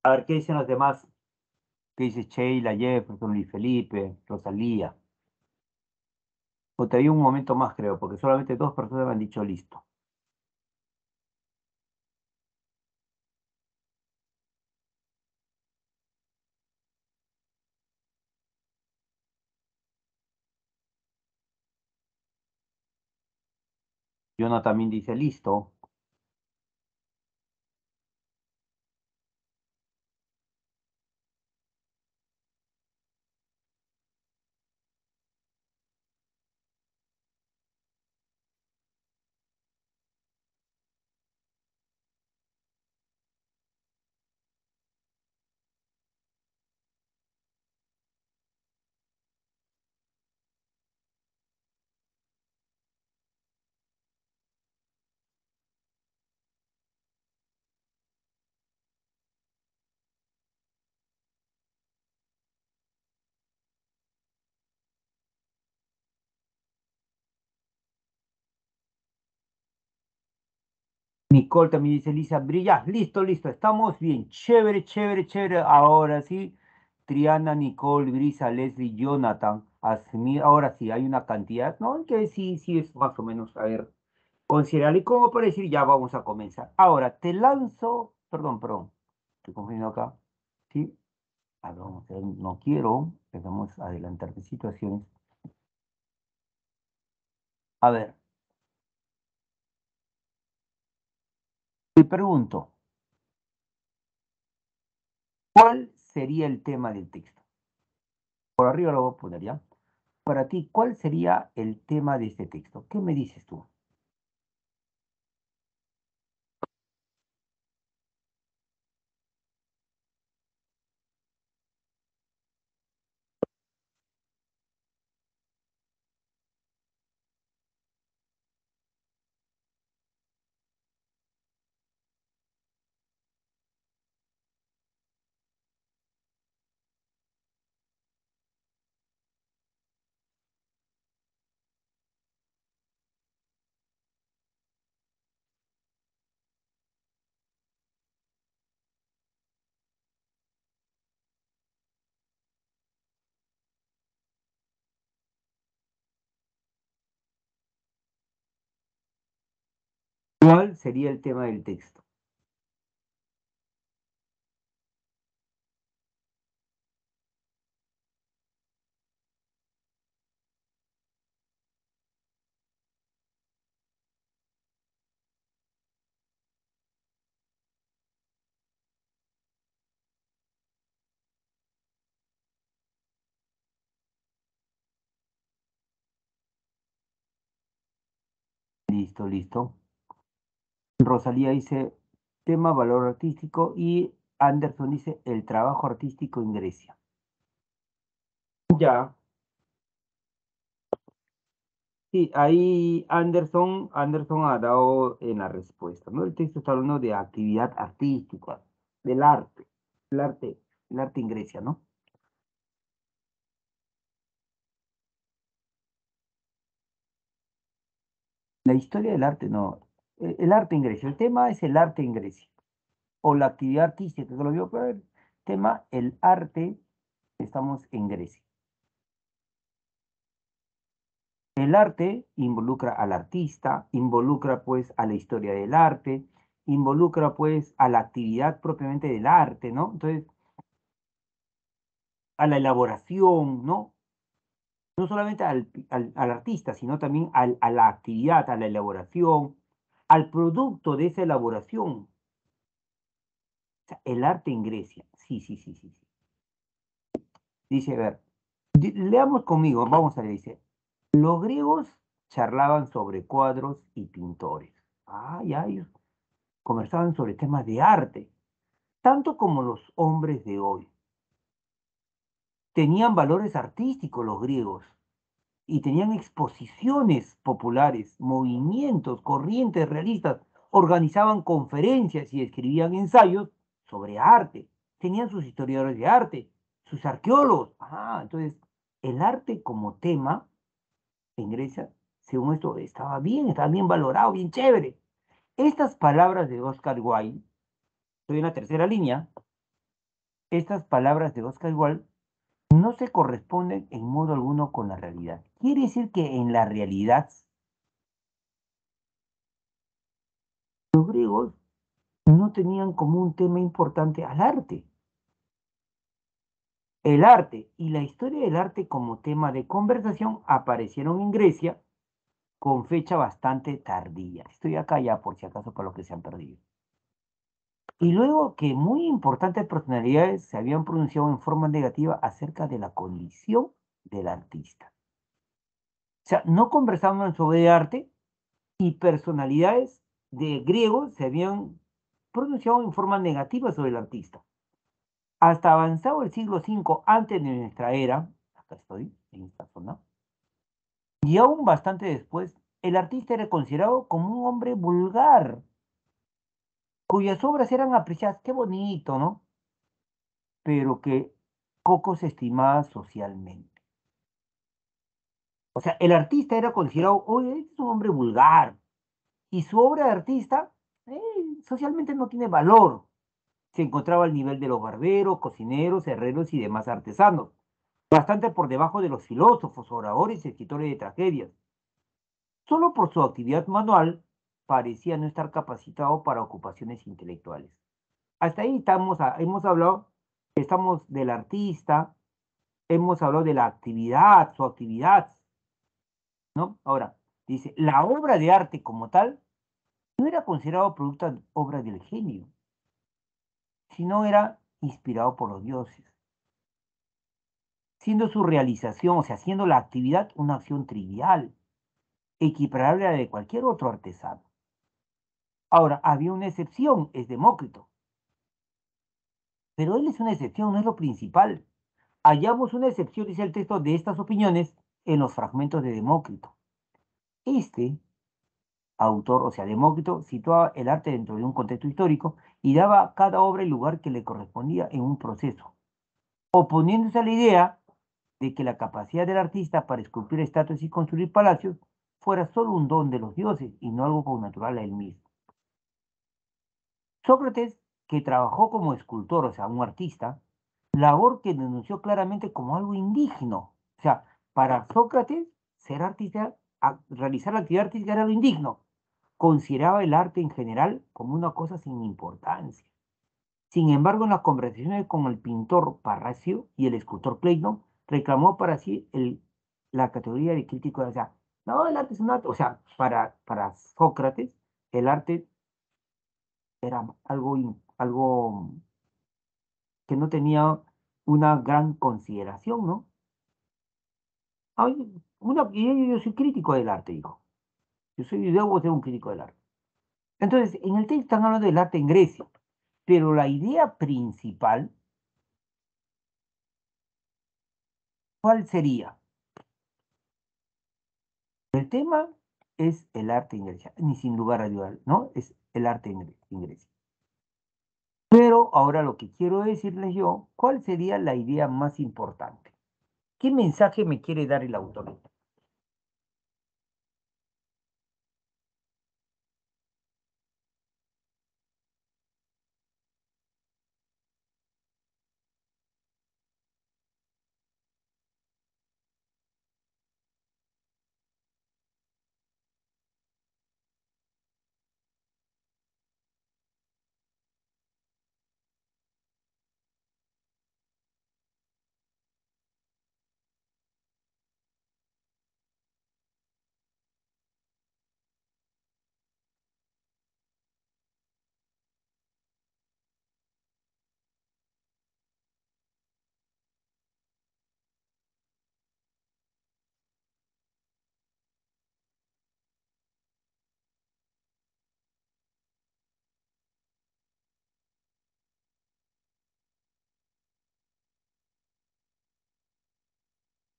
A ver, ¿qué dicen los demás? ¿Qué dice Sheila, Jefferson, Luis Felipe, Rosalía? O te un momento más, creo, porque solamente dos personas me han dicho listo. Jonathan también dice listo. Nicole también dice, Lisa, brilla, listo, listo, estamos bien, chévere, chévere, chévere. Ahora sí, Triana, Nicole, Brisa, Leslie, Jonathan, Asmi, ahora sí, hay una cantidad, ¿no? Que sí, sí es más o menos, a ver, considerar. Y como por decir, ya vamos a comenzar. Ahora, te lanzo, perdón, perdón, estoy confundiendo acá, ¿sí? A ver, no quiero, empezamos a adelantar de situaciones. A ver, Te pregunto, ¿cuál sería el tema del texto? Por arriba lo voy a poner ya. Para ti, ¿cuál sería el tema de este texto? ¿Qué me dices tú? ¿Cuál sería el tema del texto? Listo, listo. Rosalía dice tema valor artístico y Anderson dice el trabajo artístico en Grecia. Ya. Sí, ahí Anderson, Anderson ha dado en la respuesta, ¿no? El texto está hablando de actividad artística, del arte, el arte, el arte en Grecia, ¿no? La historia del arte, no. E, el arte en Grecia. El tema es el arte en Grecia. O la actividad artística, que lo el tema, el arte, estamos en Grecia. El arte involucra al artista, involucra pues a la historia del arte, involucra pues a la actividad propiamente del arte, ¿no? Entonces, a la elaboración, ¿no? no solamente al, artista, sino también a la actividad, a la elaboración, al producto de esa elaboración. el arte en Grecia. Sí, sí, sí, sí. Dice, a ver, leamos conmigo, vamos a leer, dice, los griegos charlaban sobre cuadros y pintores. Ah, ya, ellos conversaban sobre temas de arte, tanto como los hombres de hoy tenían valores artísticos los griegos y tenían exposiciones populares, movimientos, corrientes realistas, organizaban conferencias y escribían ensayos sobre arte. Tenían sus historiadores de arte, sus arqueólogos. Ah, entonces, el arte como tema en Grecia, según esto, estaba bien, estaba bien valorado, bien chévere. Estas palabras de Oscar Wilde, estoy en la tercera línea, estas palabras de Oscar Wilde no se corresponden en modo alguno con la realidad. Quiere decir que en la realidad los griegos no tenían como un tema importante al arte. El arte y la historia del arte como tema de conversación aparecieron en Grecia con fecha bastante tardía. Estoy acá ya por si acaso para los que se han perdido. Y luego que muy importantes personalidades se habían pronunciado en forma negativa acerca de la condición del artista. O sea, no conversaban sobre arte y personalidades de griegos se habían pronunciado en forma negativa sobre el artista. Hasta avanzado el siglo V antes de nuestra era, acá estoy, en esta zona, y aún bastante después, el artista era considerado como un hombre vulgar, cuyas obras eran apreciadas, qué bonito, ¿no? Pero que poco se estimaba socialmente. O sea, el artista era considerado, oye, este es un hombre vulgar, y su obra de artista eh, socialmente no tiene valor. Se encontraba al nivel de los barberos, cocineros, herreros y demás artesanos, bastante por debajo de los filósofos, oradores y escritores de tragedias. Solo por su actividad manual parecía no estar capacitado para ocupaciones intelectuales. Hasta ahí estamos, hemos hablado, estamos del artista, hemos hablado de la actividad, su actividad, ¿no? Ahora, dice, la obra de arte como tal no era considerado producto obra del genio, sino era inspirado por los dioses, siendo su realización, o sea, siendo la actividad una acción trivial, equiparable a la de cualquier otro artesano. Ahora, había una excepción, es Demócrito. Pero él es una excepción, no es lo principal. Hallamos una excepción, dice el texto, de estas opiniones en los fragmentos de Demócrito. Este autor, o sea, Demócrito, situaba el arte dentro de un contexto histórico y daba a cada obra el lugar que le correspondía en un proceso, oponiéndose a la idea de que la capacidad del artista para esculpir estatuas y construir palacios fuera solo un don de los dioses y no algo natural a él mismo. Sócrates, que trabajó como escultor, o sea, un artista, labor que denunció claramente como algo indigno. O sea, para Sócrates, ser artista, realizar la actividad artística era algo indigno, consideraba el arte en general como una cosa sin importancia. Sin embargo, en las conversaciones con el pintor Parracio y el escultor Clayton, reclamó para sí la categoría de crítico. O sea, no, el arte es un arte. O sea, para, para Sócrates, el arte era algo, algo que no tenía una gran consideración, ¿no? Ay, y yo soy crítico del arte, hijo. Yo soy, debo ser un crítico del arte. Entonces, en el texto están hablando del arte en Grecia, pero la idea principal, ¿cuál sería? El tema es el arte en Grecia, ni sin lugar a dudas, ¿no? Es el arte en. Pero ahora lo que quiero decirles yo, ¿cuál sería la idea más importante? ¿Qué mensaje me quiere dar el autor?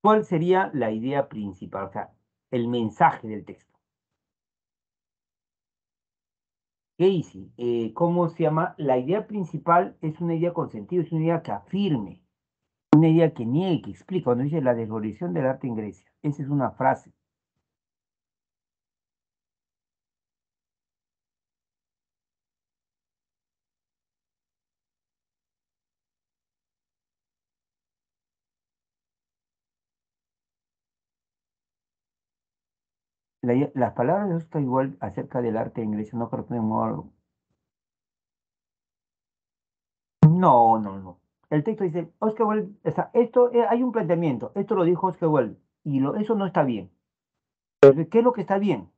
¿Cuál sería la idea principal? O sea, el mensaje del texto. Casey, eh, ¿cómo se llama? La idea principal es una idea con sentido, es una idea que afirme, una idea que niegue, que explica. Cuando dice la desvalorización del arte en Grecia, esa es una frase. Las palabras de Oscar igual acerca del arte en Grecia no corresponden a algo. No, no, no. El texto dice, Oscar Wilde, esto, eh, hay un planteamiento, esto lo dijo Oscar Wilde, y eso no está bien. ¿Qué es lo que está bien?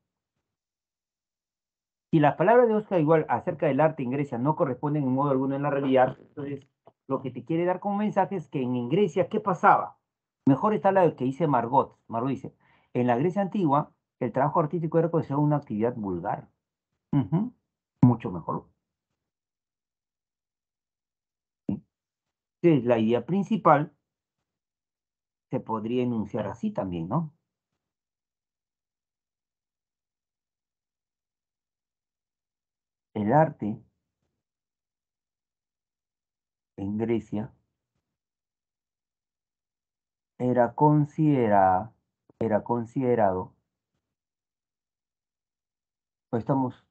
Si las palabras de Oscar igual acerca del arte en Grecia no corresponden en modo alguno en la realidad, entonces lo que te quiere dar como mensaje es que en Grecia, ¿qué pasaba? Mejor está la que dice Margot. Margot dice, en la Grecia antigua, el trabajo artístico era considerado una actividad vulgar. Mucho mejor. Entonces, la idea principal se podría enunciar así también, ¿no? El arte en Grecia era considerada, era considerado estamos,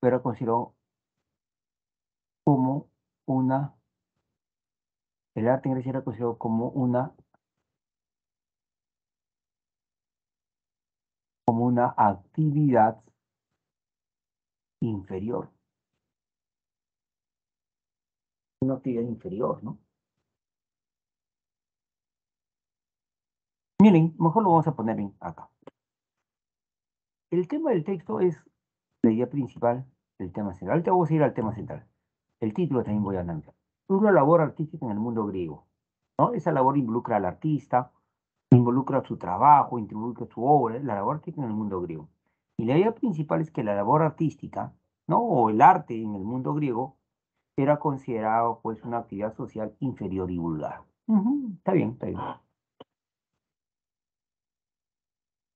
pero considerado como una, el arte en Grecia era considerado como una, como una actividad inferior. Una actividad inferior, ¿no? Miren, mejor lo vamos a poner acá. El tema del texto es la idea principal del tema central. Ahorita vamos a ir al tema central. El título también voy a analizar. Una labor artística en el mundo griego. ¿no? Esa labor involucra al artista, involucra su trabajo, involucra su obra, la labor artística en el mundo griego. Y la idea principal es que la labor artística, ¿no? O el arte en el mundo griego era considerado pues una actividad social inferior y vulgar. Está bien, está bien.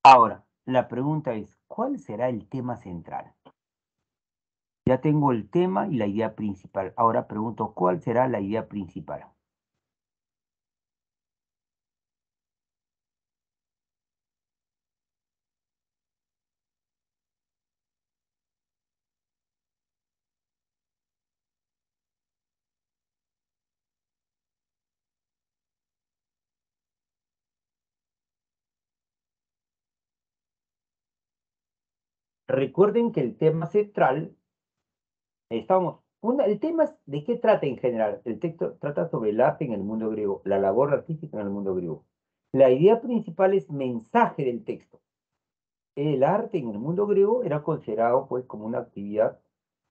Ahora, la pregunta es, ¿cuál será el tema central? Ya tengo el tema y la idea principal. Ahora pregunto, ¿cuál será la idea principal? Recuerden que el tema central, estamos, el tema es, ¿de qué trata en general? El texto trata sobre el arte en el mundo griego, la labor artística en el mundo griego. La idea principal es mensaje del texto. El arte en el mundo griego era considerado pues como una actividad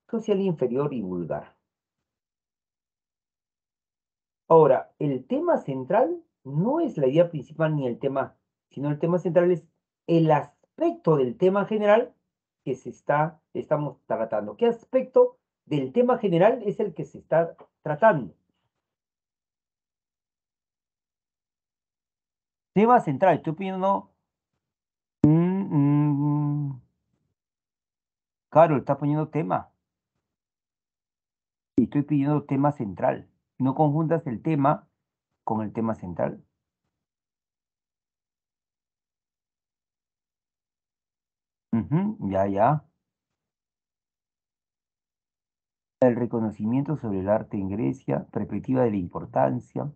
social inferior y vulgar. Ahora, el tema central no es la idea principal ni el tema, sino el tema central es el aspecto del tema general que se está, estamos tratando. ¿Qué aspecto del tema general es el que se está tratando? Tema central, estoy pidiendo... Mm, mm, Carol, está poniendo tema. Y estoy pidiendo tema central. No confundas el tema con el tema central. Ya, ya. El reconocimiento sobre el arte en Grecia, perspectiva de la importancia.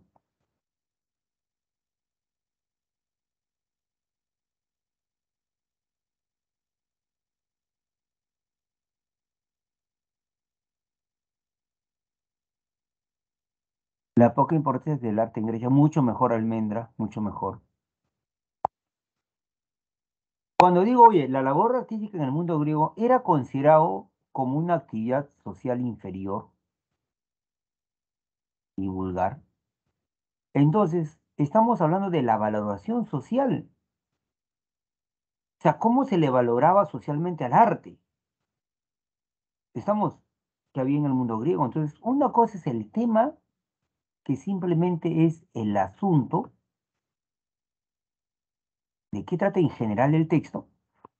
La poca importancia del arte en Grecia, mucho mejor almendra, mucho mejor. Cuando digo, oye, la labor artística en el mundo griego era considerado como una actividad social inferior y vulgar, entonces estamos hablando de la valoración social. O sea, cómo se le valoraba socialmente al arte. Estamos que había en el mundo griego. Entonces, una cosa es el tema que simplemente es el asunto de qué trata en general el texto.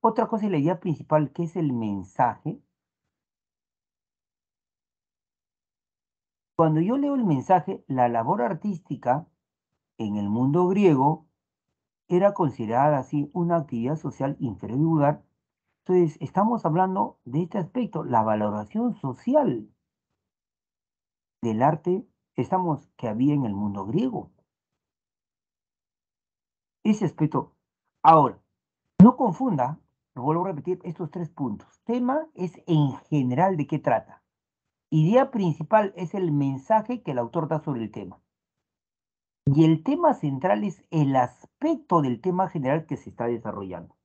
Otra cosa es la idea principal, que es el mensaje. Cuando yo leo el mensaje, la labor artística en el mundo griego era considerada así una actividad social inferior y vulgar. Entonces, estamos hablando de este aspecto, la valoración social del arte estamos que había en el mundo griego. Ese aspecto. Ahora, no confunda, lo vuelvo a repetir, estos tres puntos. Tema es en general de qué trata. Idea principal es el mensaje que el autor da sobre el tema. Y el tema central es el aspecto del tema general que se está desarrollando.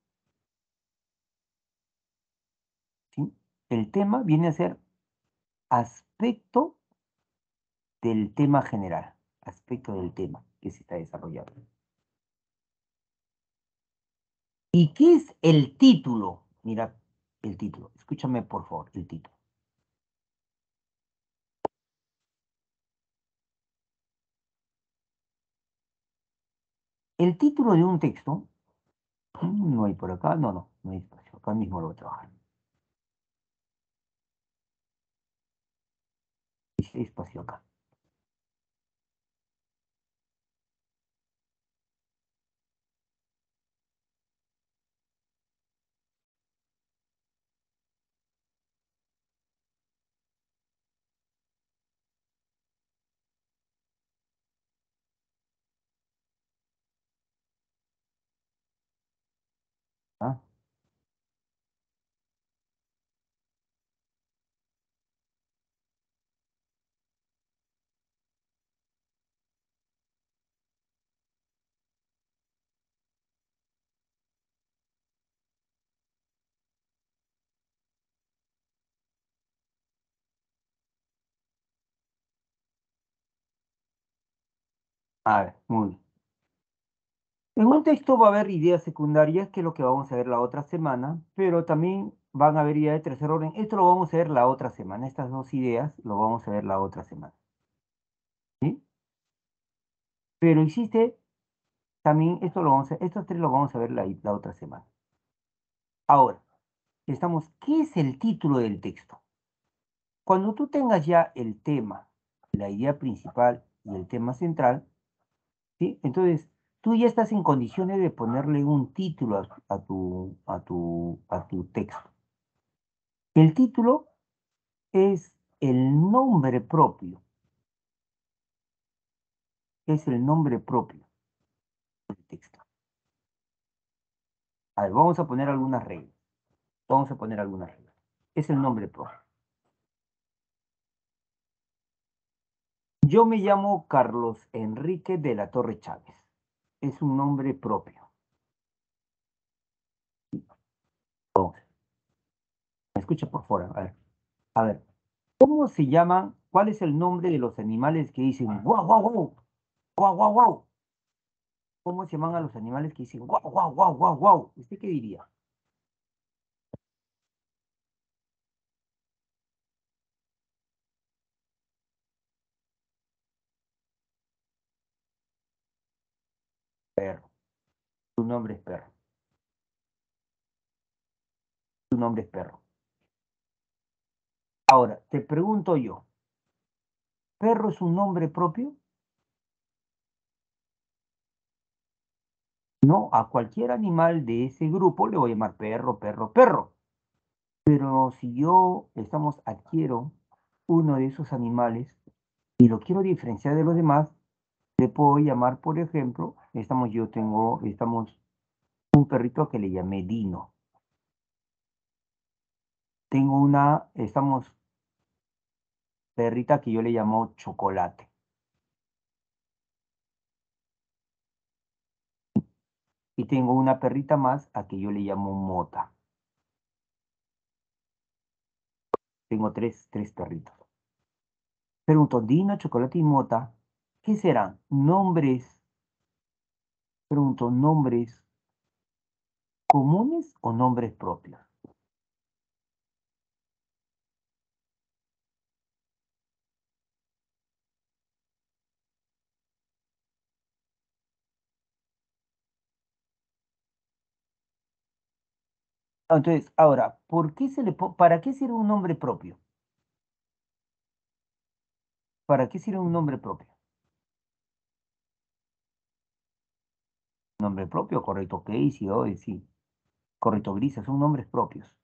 El tema viene a ser aspecto del tema general, aspecto del tema que se está desarrollando. ¿Y qué es el título? Mira el título, escúchame por favor, el título. El título de un texto, mm, no hay por acá, no, no, no hay espacio, acá mismo lo voy a trabajar. Hay espacio acá. ¿Ah? Ver, muy bien. En un texto va a haber ideas secundarias, que es lo que vamos a ver la otra semana, pero también van a haber ideas de tercer orden. Esto lo vamos a ver la otra semana. Estas dos ideas lo vamos a ver la otra semana. ¿Sí? Pero existe también, esto lo vamos a, estos tres lo vamos a ver la, la otra semana. Ahora, estamos, ¿qué es el título del texto? Cuando tú tengas ya el tema, la idea principal y el tema central, Entonces, tú ya estás en condiciones de ponerle un título a, tu, a, tu, a tu texto. El título es el nombre propio. Es el nombre propio del texto. A ver, vamos a poner algunas reglas. Vamos a poner algunas reglas. Es el nombre propio. Yo me llamo Carlos Enrique de la Torre Chávez. Es un nombre propio. Me escucha por fuera. A ver. A ver. ¿Cómo se llaman? ¿Cuál es el nombre de los animales que dicen guau, guau, guau? Guau, guau, guau. ¿Cómo se llaman a los animales que dicen guau, guau, guau, guau, guau? ¿Usted qué diría? Perro. Tu nombre es perro. Tu nombre es perro. Ahora, te pregunto yo, ¿perro es un nombre propio? No, a cualquier animal de ese grupo le voy a llamar perro, perro, perro. Pero si yo, estamos, adquiero uno de esos animales y lo quiero diferenciar de los demás, le puedo llamar, por ejemplo, estamos, yo tengo, estamos, un perrito que le llamé Dino. Tengo una, estamos, perrita que yo le llamo Chocolate. Y tengo una perrita más a que yo le llamo Mota. Tengo tres, tres perritos. Pregunto, Dino, Chocolate y Mota, ¿qué serán? Nombres. Pregunto, ¿nombres comunes o nombres propios? Entonces, ahora, ¿por qué se le ¿para qué sirve un nombre propio? ¿Para qué sirve un nombre propio? Nombre propio, correcto, Casey, hoy sí. Correcto, Grisa, son nombres propios.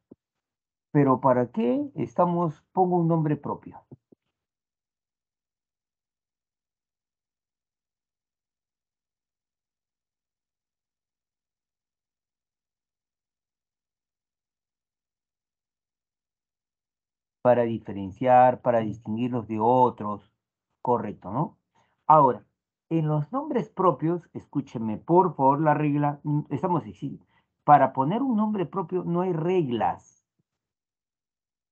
Pero ¿para qué estamos, pongo un nombre propio? para diferenciar, para distinguirlos de otros. Correcto, ¿no? Ahora, en los nombres propios, escúcheme por favor la regla, mm, estamos diciendo, para poner un nombre propio no hay reglas.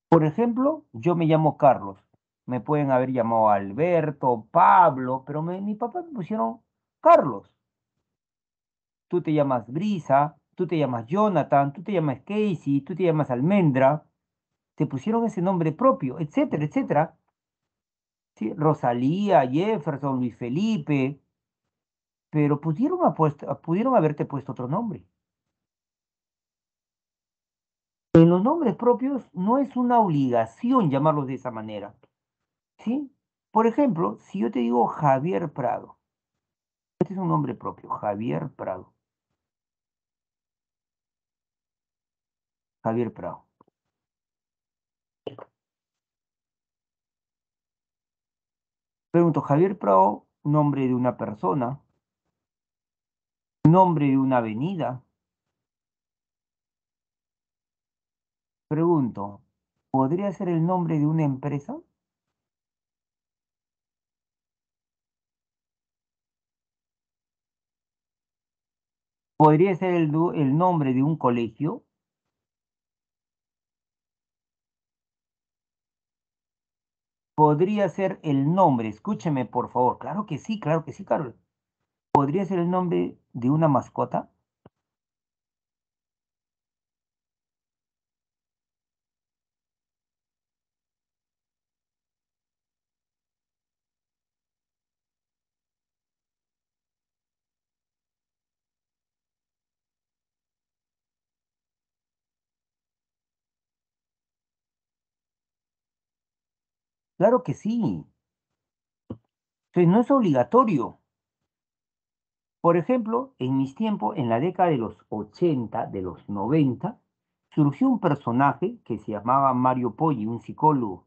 Por ejemplo, yo me llamo Carlos. Me pueden haber llamado Alberto, Pablo, pero mi papá me pusieron Carlos. Tú te llamas Brisa, tú te llamas Jonathan, tú te llamas Casey, tú te llamas Almendra te pusieron ese nombre propio, etcétera, etcétera. ¿Sí? Rosalía, Jefferson, Luis Felipe, pero pudieron, pudieron haberte puesto otro nombre. En los nombres propios no es una obligación llamarlos de esa manera. ¿Sí? Por ejemplo, si yo te digo Javier Prado, este es un nombre propio, Javier Prado. Javier Prado. Pregunto, Javier Prado, nombre de una persona, nombre de una avenida. Pregunto, ¿podría ser el nombre de una empresa? ¿Podría ser el, el nombre de un colegio? Podría ser el nombre, escúcheme por favor, claro que sí, claro que sí, Carlos. ¿Podría ser el nombre de una mascota? Claro que sí. Entonces no es obligatorio. Por ejemplo, en mis tiempos, en la década de los 80, de los 90, surgió un personaje que se llamaba Mario Poggi, un psicólogo.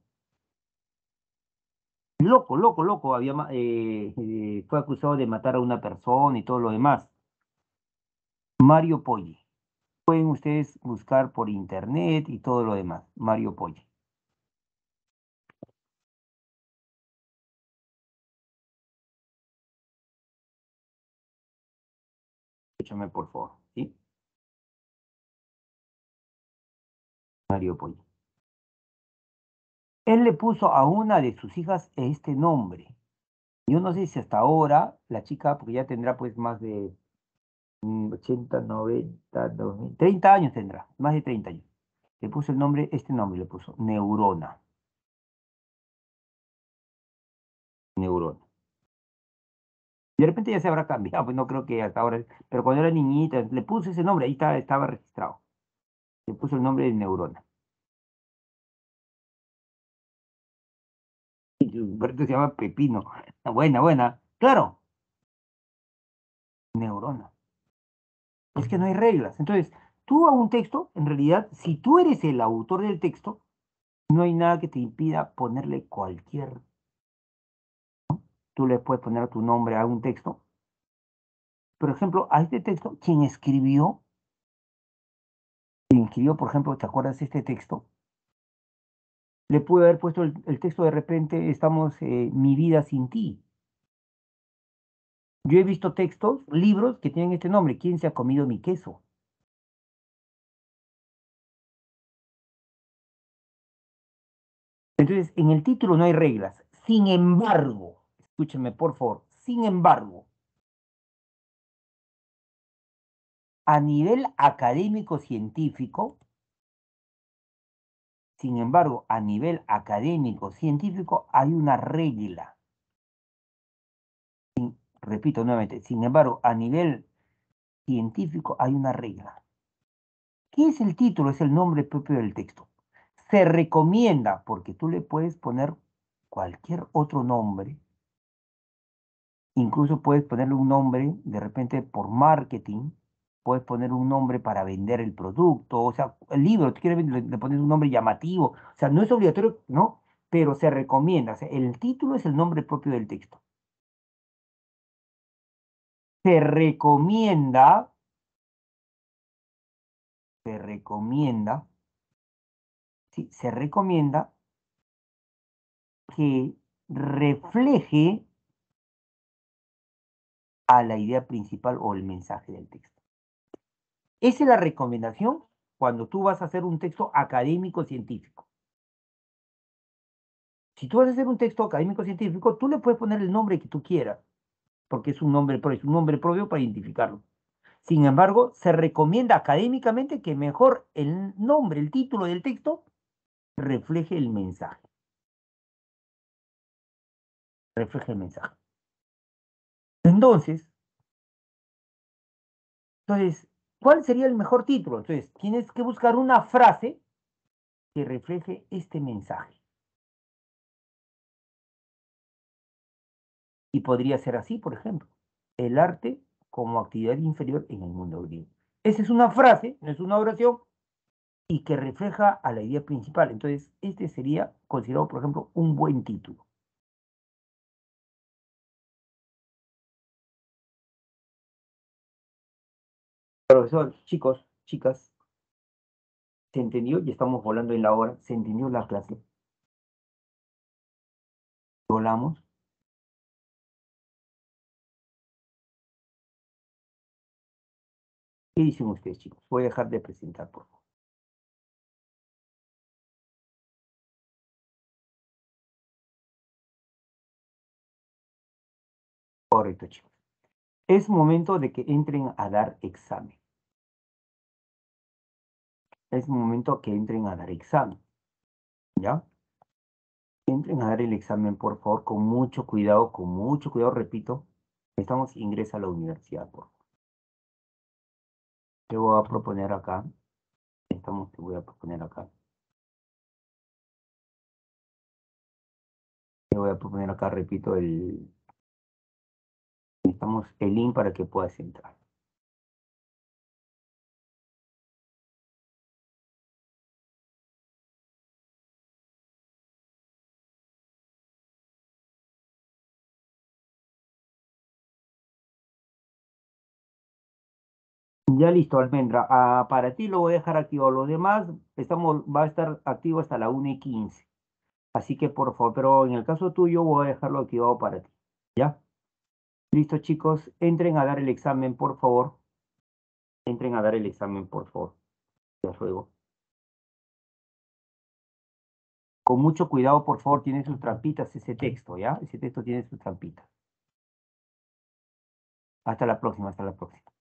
Loco, loco, loco, había, eh, eh, fue acusado de matar a una persona y todo lo demás. Mario Poggi. Pueden ustedes buscar por internet y todo lo demás. Mario Polle. Escúchame, por favor. Mario Polle. Él le puso a una de sus hijas este nombre. Yo no sé si hasta ahora la chica, porque ya tendrá pues más de 80, 90, 2000, 30 años tendrá, más de 30 años. Le puso el nombre, este nombre le puso, neurona. Neurona. De repente ya se habrá cambiado, pues no creo que hasta ahora, pero cuando era niñita, le puso ese nombre, ahí estaba, registrado. Le puso el nombre de neurona. Humberto se llama Pepino. Buena, buena. Claro. Neurona. Es que no hay reglas. Entonces, tú a un texto, en realidad, si tú eres el autor del texto, no hay nada que te impida ponerle cualquier. Tú le puedes poner tu nombre a un texto. Por ejemplo, a este texto, quien escribió, quien escribió, por ejemplo, ¿te acuerdas de este texto? le pude haber puesto el, texto de repente, estamos, eh, mi vida sin ti. Yo he visto textos, libros que tienen este nombre, ¿quién se ha comido mi queso? Entonces, en el título no hay reglas. Sin embargo, escúchenme por favor, sin embargo, a nivel académico científico, sin embargo, a nivel académico, científico, hay una regla. Repito nuevamente, sin embargo, a nivel científico hay una regla. ¿Qué es el título? Es el nombre propio del texto. Se recomienda, porque tú le puedes poner cualquier otro nombre. Incluso puedes ponerle un nombre, de repente, por marketing, puedes poner un nombre para vender el producto, o sea, el libro, tú quieres le, pones un nombre llamativo, o sea, no es obligatorio, ¿no? Pero se recomienda, o sea, el título es el nombre propio del texto. Se recomienda, se recomienda, sí, se recomienda que refleje a la idea principal o el mensaje del texto. Esa es la recomendación cuando tú vas a hacer un texto académico científico. Si tú vas a hacer un texto académico científico, tú le puedes poner el nombre que tú quieras, porque es un nombre, es un nombre propio para identificarlo. Sin embargo, se recomienda académicamente que mejor el nombre, el título del texto, refleje el mensaje. Refleje el mensaje. Entonces, entonces, ¿Cuál sería el mejor título? Entonces, tienes que buscar una frase que refleje este mensaje. Y podría ser así, por ejemplo, el arte como actividad inferior en el mundo griego. Esa es una frase, no es una oración, y que refleja a la idea principal. Entonces, este sería considerado, por ejemplo, un buen título. Profesor, chicos, chicas, ¿se entendió? Y estamos volando en la hora. ¿Se entendió la clase? ¿Volamos? ¿Qué dicen ustedes, chicos? Voy a dejar de presentar, por favor. Correcto, chicos. Es momento de que entren a dar examen es momento que entren a dar examen. ¿Ya? Entren a dar el examen, por favor, con mucho cuidado, con mucho cuidado, repito. Estamos ingresa a la universidad, por favor. Te voy a proponer acá. Estamos, te voy a proponer acá. Te voy a proponer acá, repito, el... Necesitamos el link para que puedas entrar. Ya listo, Almendra. Ah, para ti lo voy a dejar activo. Los demás estamos, va a estar activo hasta la 1 y 15. Así que por favor, pero en el caso tuyo voy a dejarlo activado para ti. ¿Ya? Listo, chicos. Entren a dar el examen, por favor. Entren a dar el examen, por favor. Les ruego. Con mucho cuidado, por favor, tiene sus trampitas ese texto, ¿ya? Ese texto tiene sus trampitas. Hasta la próxima, hasta la próxima.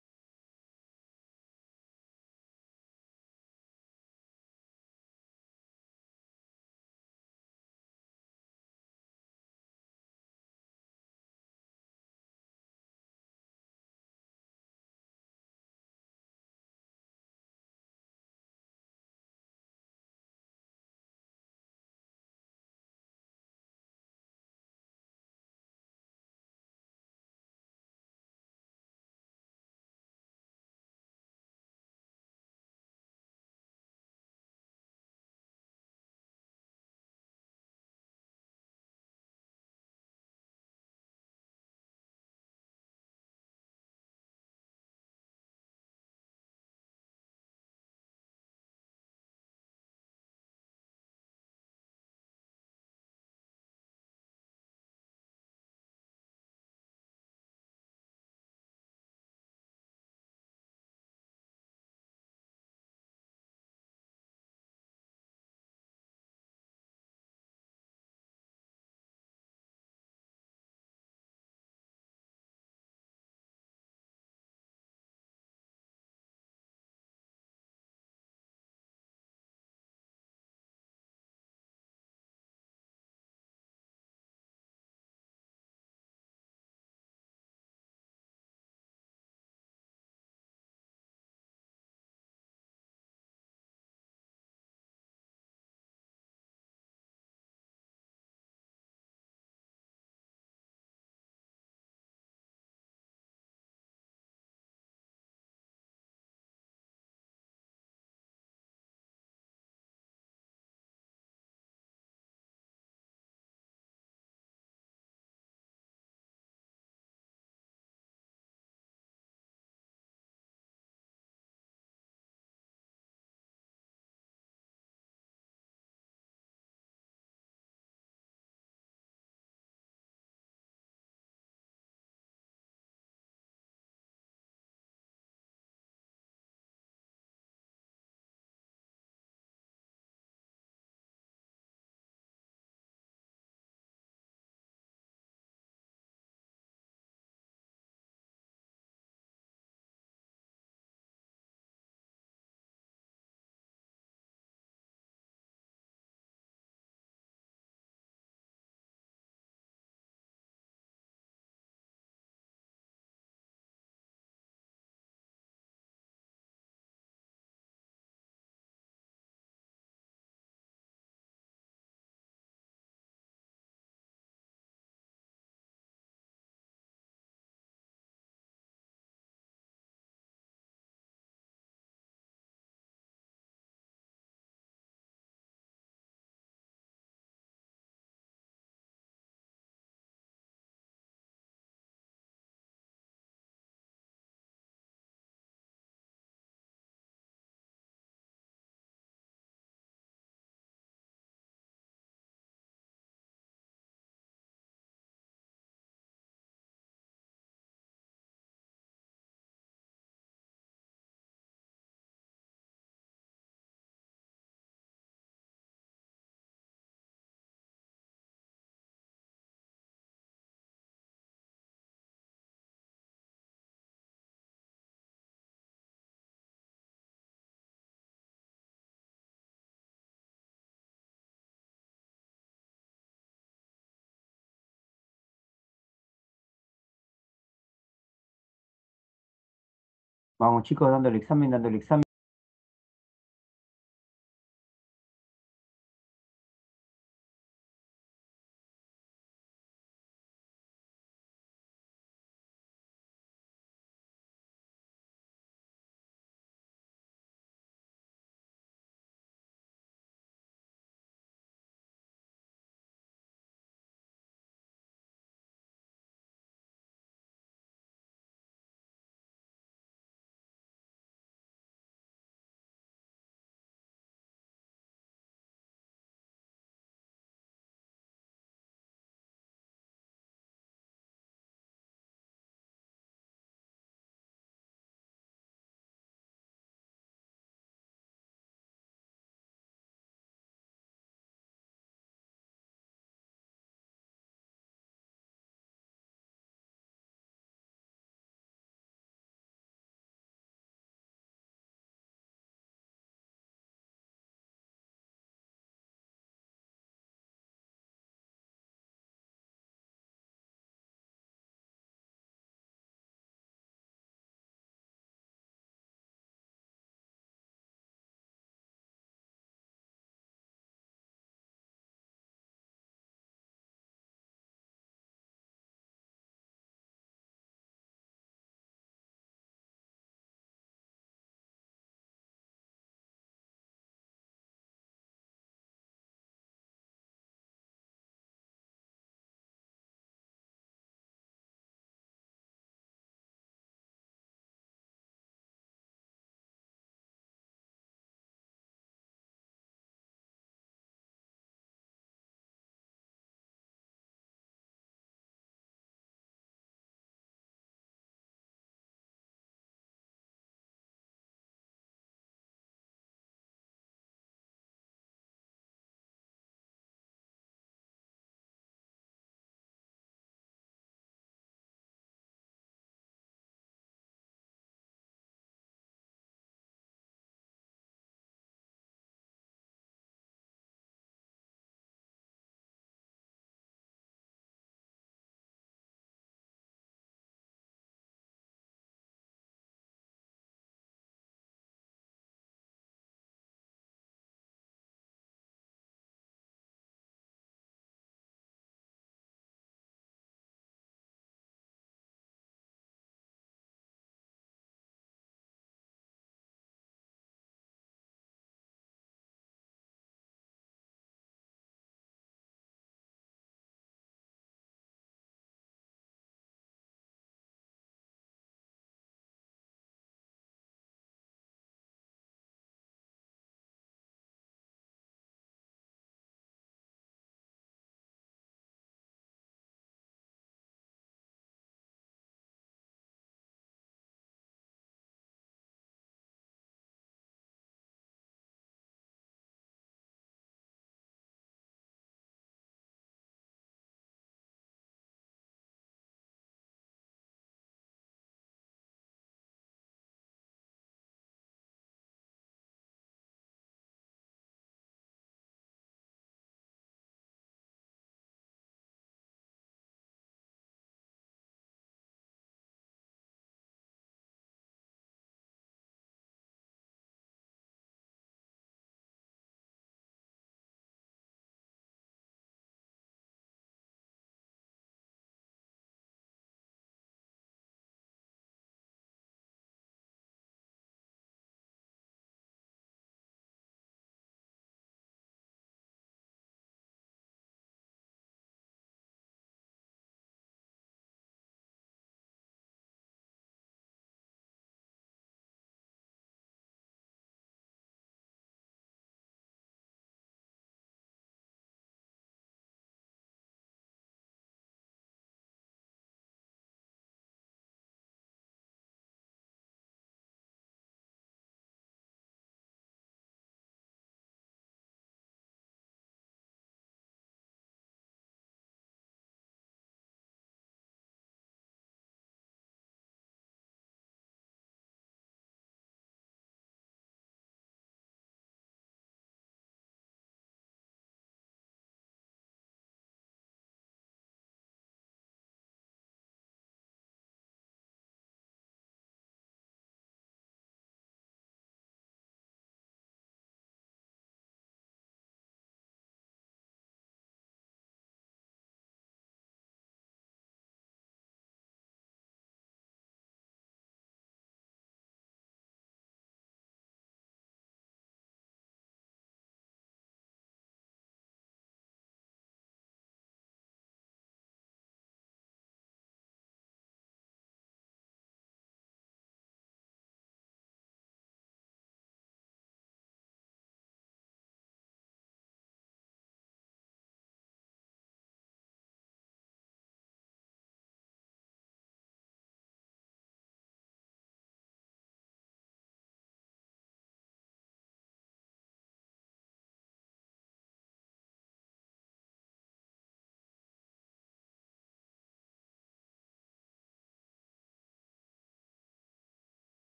Vamos chicos, dando el examen, dando el examen.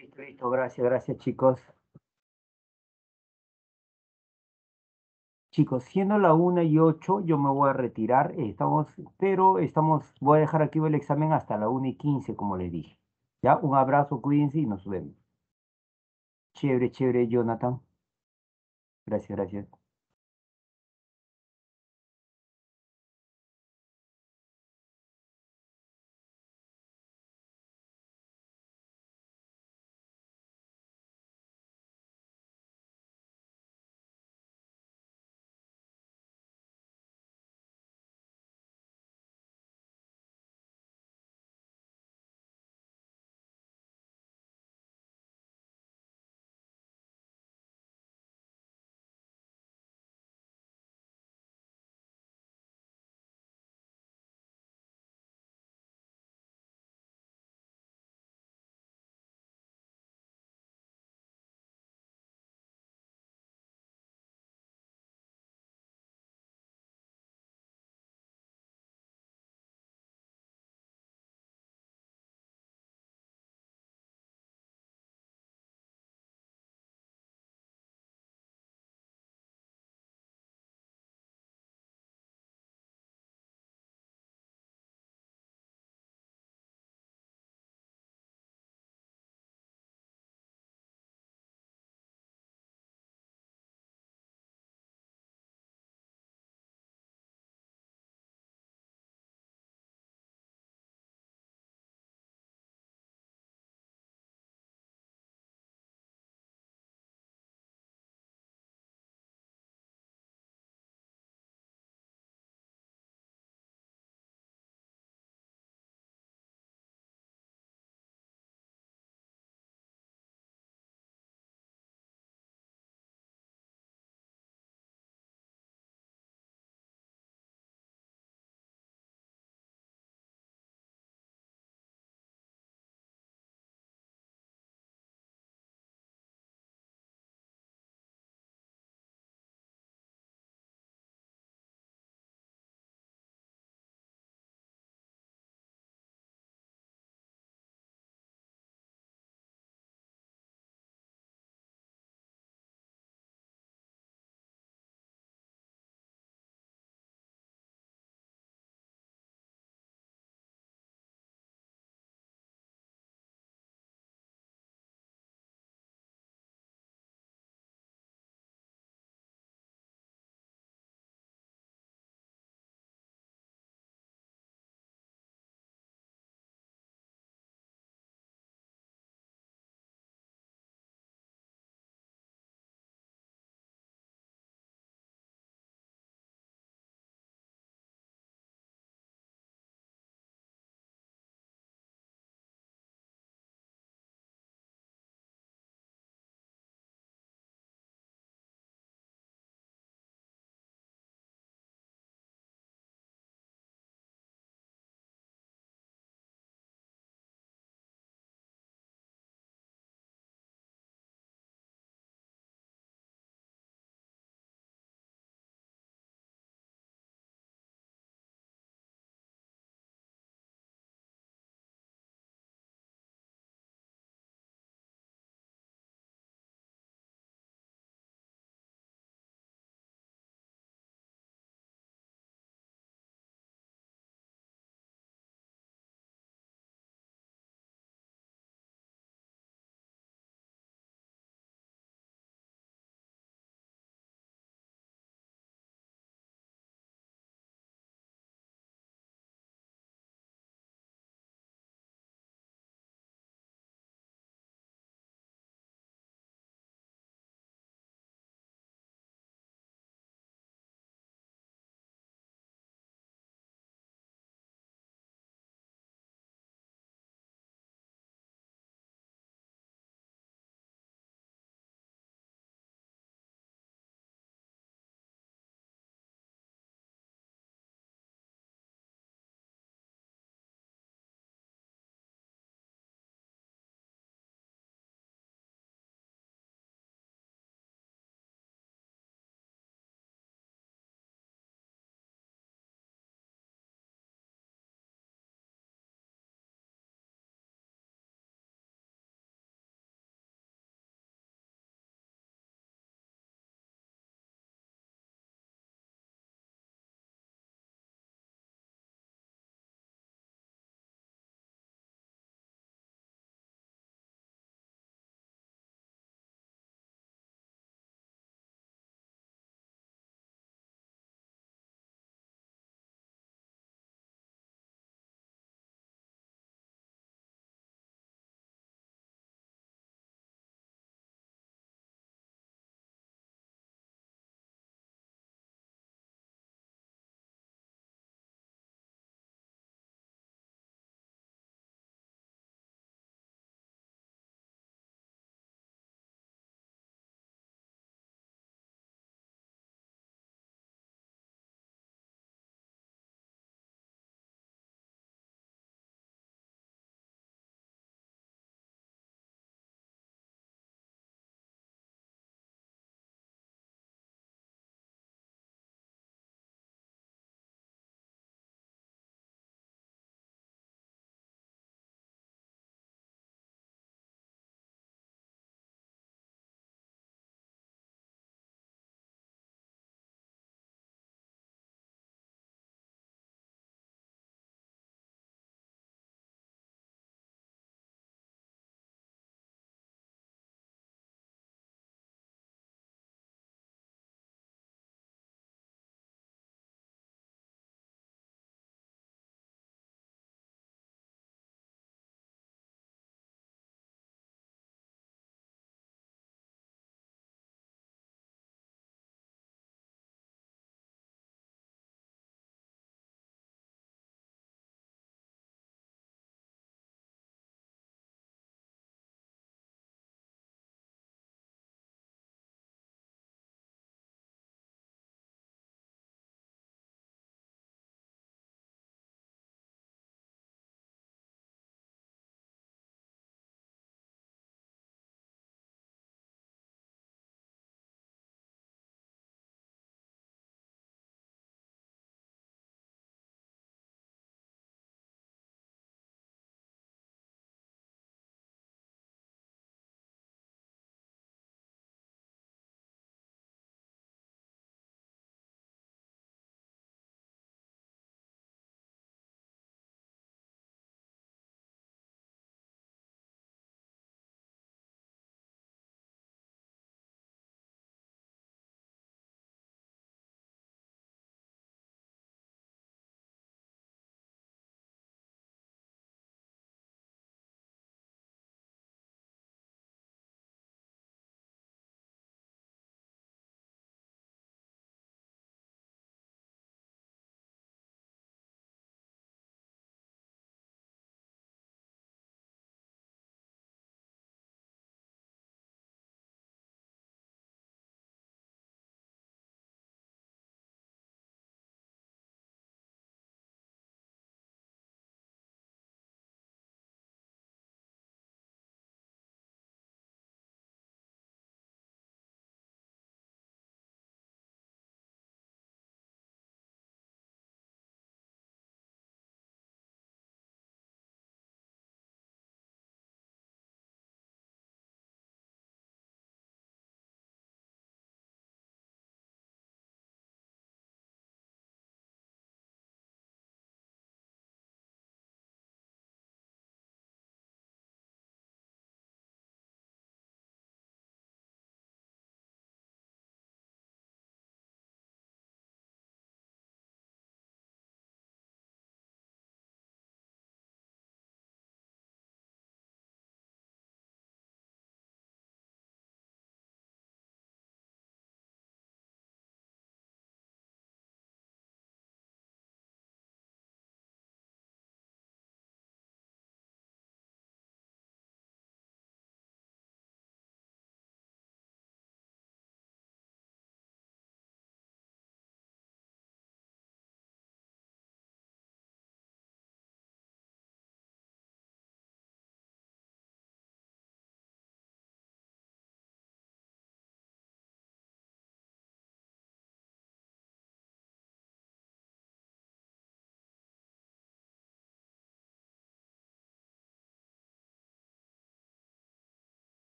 Listo, listo, gracias, gracias chicos. Chicos, siendo la 1 y 8, yo me voy a retirar. Estamos, pero estamos, voy a dejar aquí el examen hasta la 1 y 15, como les dije. Ya, un abrazo, cuídense y nos vemos. Chévere, chévere, Jonathan. Gracias, gracias.